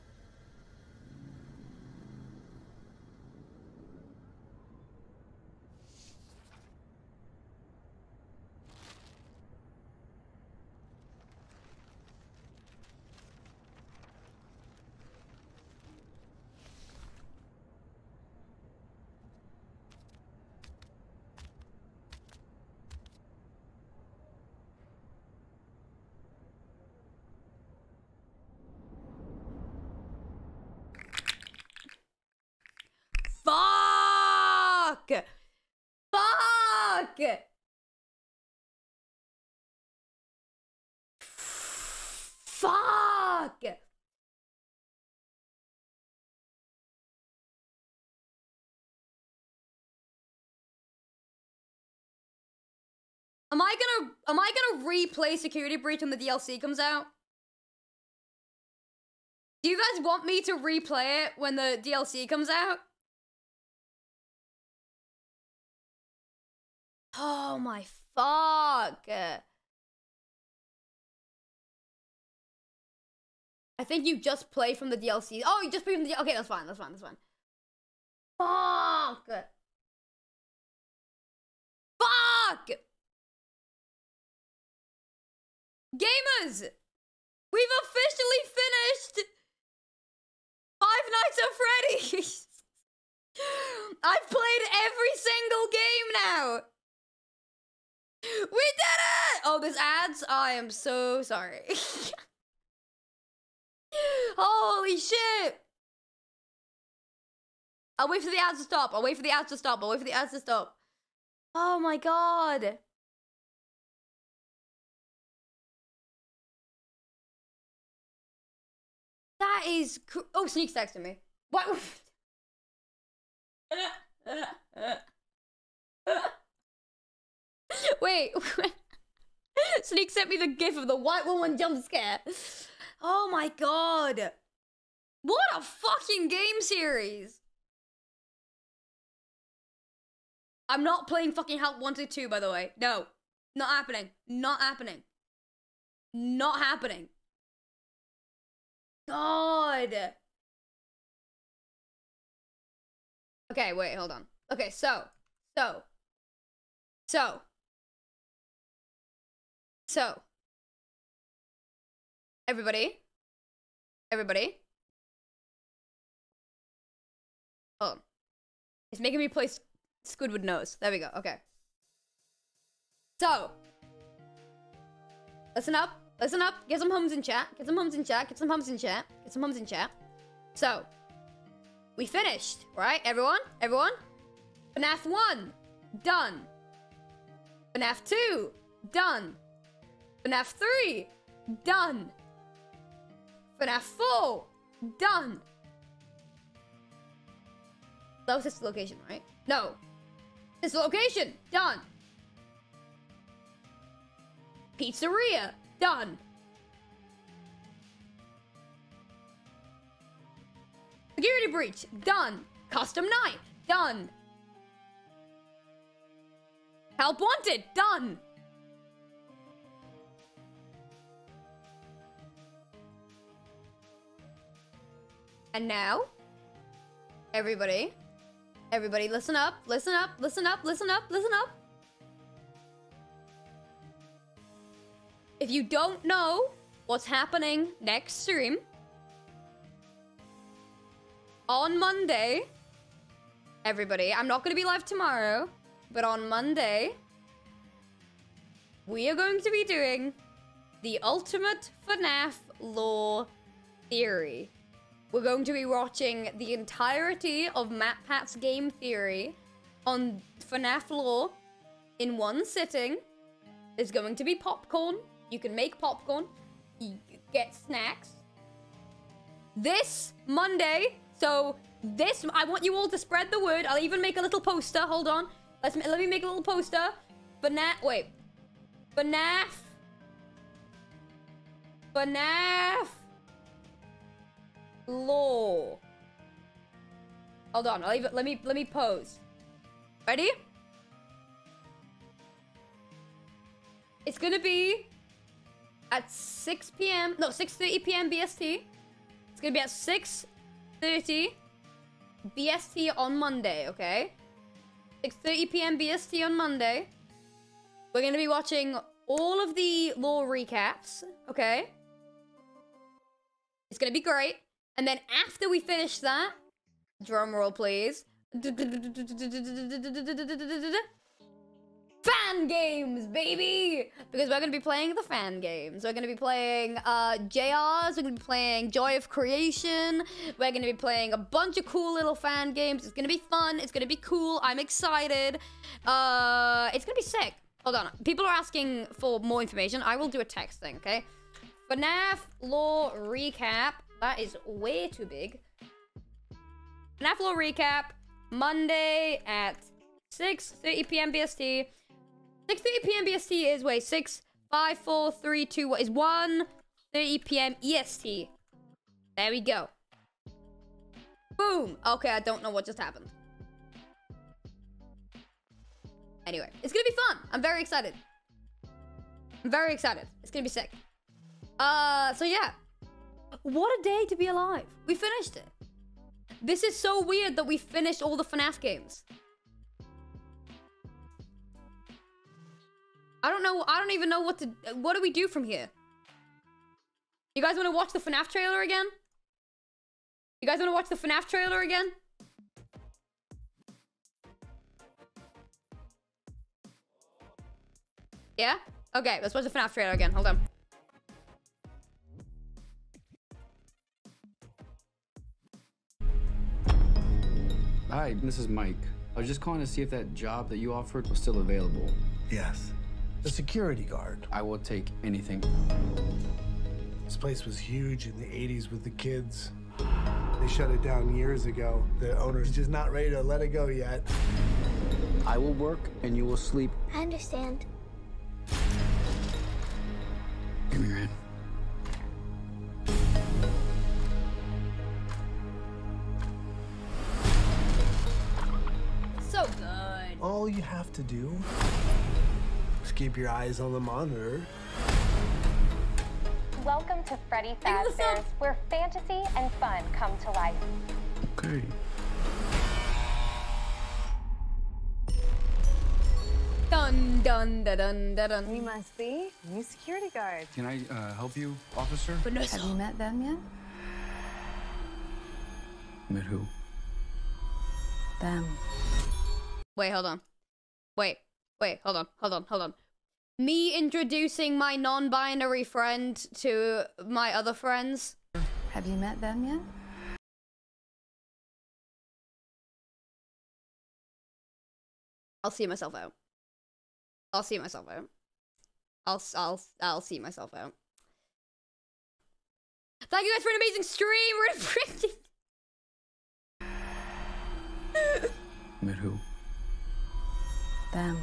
Fuck! Fuck! Fuck! Am I gonna am I gonna replay Security Breach when the DLC comes out? Do you guys want me to replay it when the DLC comes out? Oh my fuck. I think you just play from the DLC. Oh, you just play from the Okay, that's fine. That's fine. That's fine. Fuck. Fuck. Gamers, we've officially finished Five Nights at Freddy's. I've played every single game now. We did it! Oh, there's ads? I am so sorry. Holy shit! I'll wait for the ads to stop. I'll wait for the ads to stop. I'll wait for the ads to stop. Oh my god. That is. Oh, Sneak's texting me. What? Wait. Sneak sent me the gif of the white woman jump scare. Oh my god. What a fucking game series. I'm not playing fucking Help Wanted 2, by the way. No. Not happening. Not happening. Not happening. God. Okay, wait, hold on. Okay, so, so, so, so, everybody, everybody, hold on. It's making me play Squidward Nose. There we go. Okay. So, listen up, listen up. Get some hums in chat. Get some hums in chat. Get some hums in chat. Get some hums in chat. So, we finished, right? Everyone? Everyone? FNAF 1, done. FNAF 2, done. FNAF 3, done. FNAF 4, done. That was this location, right? No. This location, done. Pizzeria, done. Security breach, done. Custom night, done. Help wanted. Done. And now, everybody, everybody, listen up, listen up, listen up, listen up, listen up. If you don't know what's happening next stream, on Monday, everybody, I'm not going to be live tomorrow, but on Monday, we are going to be doing the ultimate FNAF lore theory. We're going to be watching the entirety of Matt Pat's game theory on FNAF lore in one sitting. There's going to be popcorn. You can make popcorn. You get snacks. This Monday, so this, I want you all to spread the word. I'll even make a little poster. Hold on. Let's let me make a little poster. Banaf, wait. Banaf. Banaf. Law. Hold on. I'll even, let me let me pose. Ready? It's gonna be at 6 p.m. No, 6:30 p.m. BST. It's gonna be at 6:30 BST on Monday. Okay. 6:30 p.m. BST on Monday. We're gonna be watching all of the lore recaps. Okay. It's gonna be great. And then after we finish that, drum roll please. Fan games, baby! Because we're gonna be playing the fan games. We're gonna be playing uh JRs, we're gonna be playing Joy of Creation, we're gonna be playing a bunch of cool little fan games. It's gonna be fun, it's gonna be cool, I'm excited. Uh it's gonna be sick. Hold on. People are asking for more information. I will do a text thing, okay? FNAF lore recap. That is way too big. FNAF lore recap. Monday at 6.30 p.m. BST. 6.30 p.m. BST is, wait, 6, 5, 4, 3, 2, what is 1? 30 p.m. EST. There we go. Boom. Okay, I don't know what just happened. Anyway, it's gonna be fun. I'm very excited. I'm very excited. It's gonna be sick. Uh, so yeah. What a day to be alive. We finished it. This is so weird that we finished all the FNAF games. I don't know. I don't even know what to. What do we do from here? You guys want to watch the FNAF trailer again? You guys want to watch the FNAF trailer again? Yeah? Okay, let's watch the FNAF trailer again. Hold on. Hi, this is Mike. I was just calling to see if that job that you offered was still available. Yes. The security guard. I will take anything. This place was huge in the 80s with the kids. They shut it down years ago. The owner's just not ready to let it go yet. I will work and you will sleep. I understand. Give me your hand. So good. All you have to do is keep your eyes on the monitor. Welcome to Freddy Hey, Fazbear's, where fantasy and fun come to life. Okay. Dun dun dun dun dun dun. We must be new security guards. Can I uh, help you, officer? Vanessa. Have you met them yet? Met who? Them. Wait, hold on. Wait, wait, hold on, hold on, hold on. Me introducing my non-binary friend to my other friends. Have you met them yet? I'll see myself out. I'll see myself out. I'll I'll I'll see myself out. Thank you guys for an amazing stream. We're in printing. Met who? Them.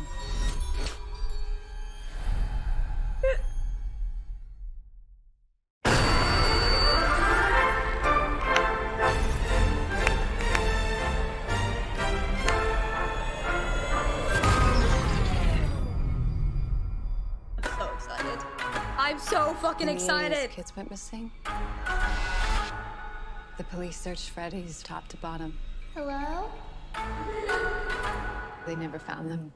Fucking When excited. Kids went missing. The police searched Freddy's top to bottom. Hello? They never found them.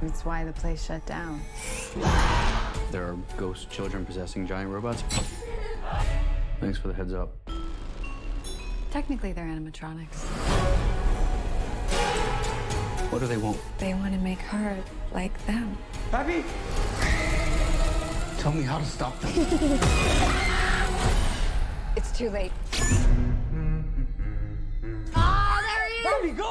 That's why the place shut down. There are ghost children possessing giant robots. Thanks for the heads up. Technically, they're animatronics. What do they want? They want to make her like them. Happy? Tell me how to stop them. It's too late. Oh, there he is. Happy, go!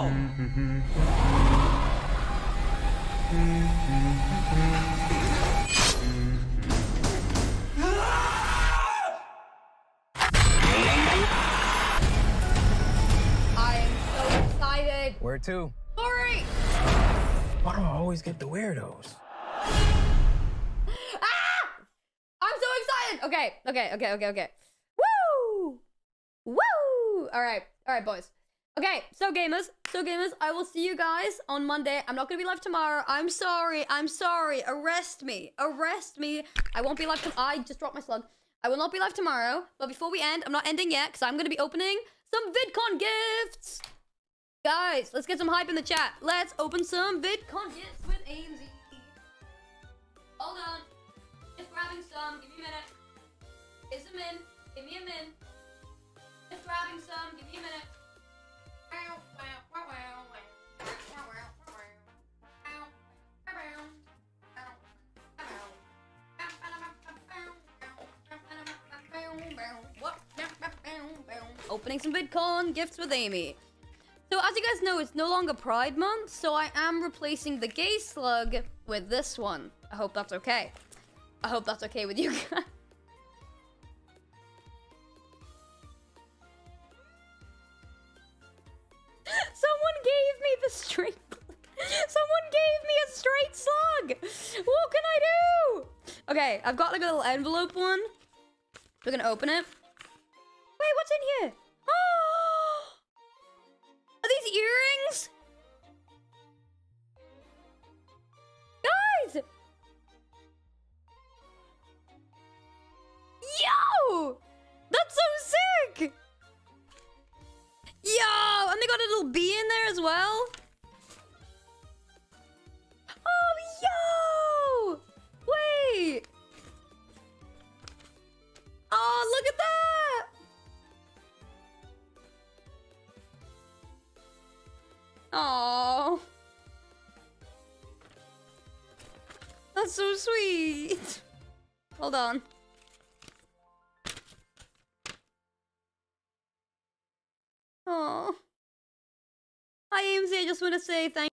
I am so excited. Where to? Sorry. Why do I always get the weirdos? Okay, okay, okay, okay, okay. Woo! Woo! All right, all right, boys. Okay, so gamers, so gamers, I will see you guys on Monday. I'm not gonna be live tomorrow. I'm sorry. I'm sorry. Arrest me. Arrest me. I won't be live. tom- I just dropped my slug. I will not be live tomorrow. But before we end, I'm not ending yet because I'm gonna be opening some VidCon gifts. Guys, let's get some hype in the chat. Let's open some VidCon gifts with Aimsey. Hold on. Just grabbing some. Give me a minute. Get some in. Give me a min. Just grabbing some. Give me a minute. Opening some VidCon gifts with Amy. So as you guys know, it's no longer Pride Month, so I am replacing the gay slug with this one. I hope that's okay. I hope that's okay with you guys. I've got like a little envelope one. We're gonna open it. Wait, what's in here? Hold on. Oh. Hi, Aimsey. I just want to say thank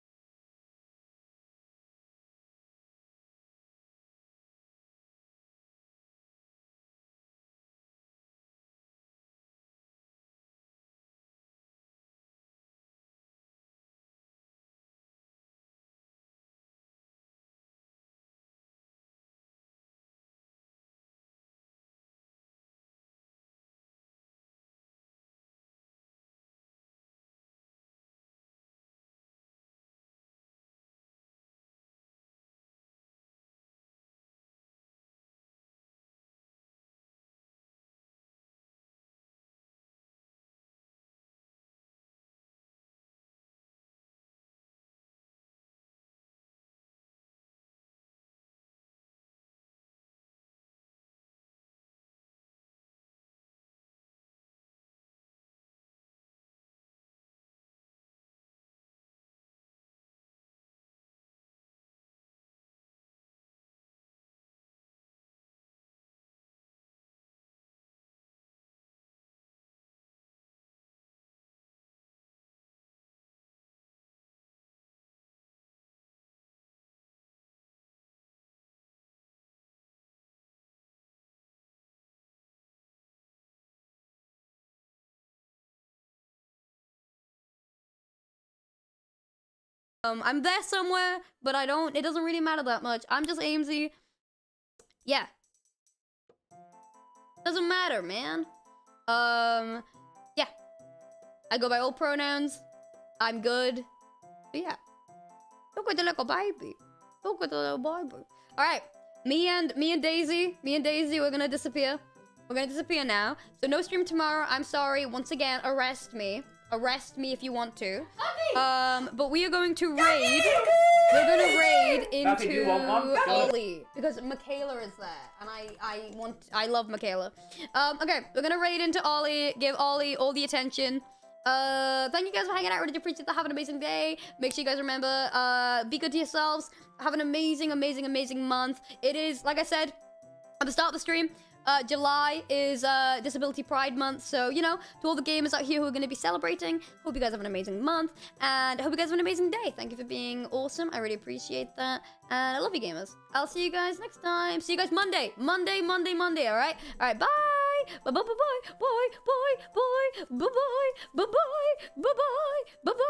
Um, I'm there somewhere, but I don't. It doesn't really matter that much. I'm just Aimsey. Yeah. Doesn't matter, man. Um, yeah. I go by all pronouns. I'm good. But yeah. Look at the little baby. Look at the little baby. All right. Me and me and Daisy, me and Daisy, we're gonna disappear. We're gonna disappear now. So no stream tomorrow. I'm sorry. Once again, arrest me. Arrest me if you want to. Um, but we are going to raid. We're gonna raid Pappy, do you into want? Ollie because Michaela is there, and I I want I love Michaela. Um, okay, we're gonna raid into Ollie. Give Ollie all the attention. Uh, thank you guys for hanging out. Really appreciate that. Have an amazing day. Make sure you guys remember, uh, be good to yourselves. Have an amazing, amazing, amazing month. It is, like I said, at the start of the stream, uh, July is uh, Disability Pride Month, so you know, to all the gamers out here who are going to be celebrating, hope you guys have an amazing month, and hope you guys have an amazing day. Thank you for being awesome. I really appreciate that, and I love you, gamers. I'll see you guys next time. See you guys Monday, Monday, Monday, Monday. All right, all right. Bye. Bye. Bye. Bye. Bye. Bye. Bye. Bye. Bye. Bye. Bye. Bye. Bye. Bye. Bye.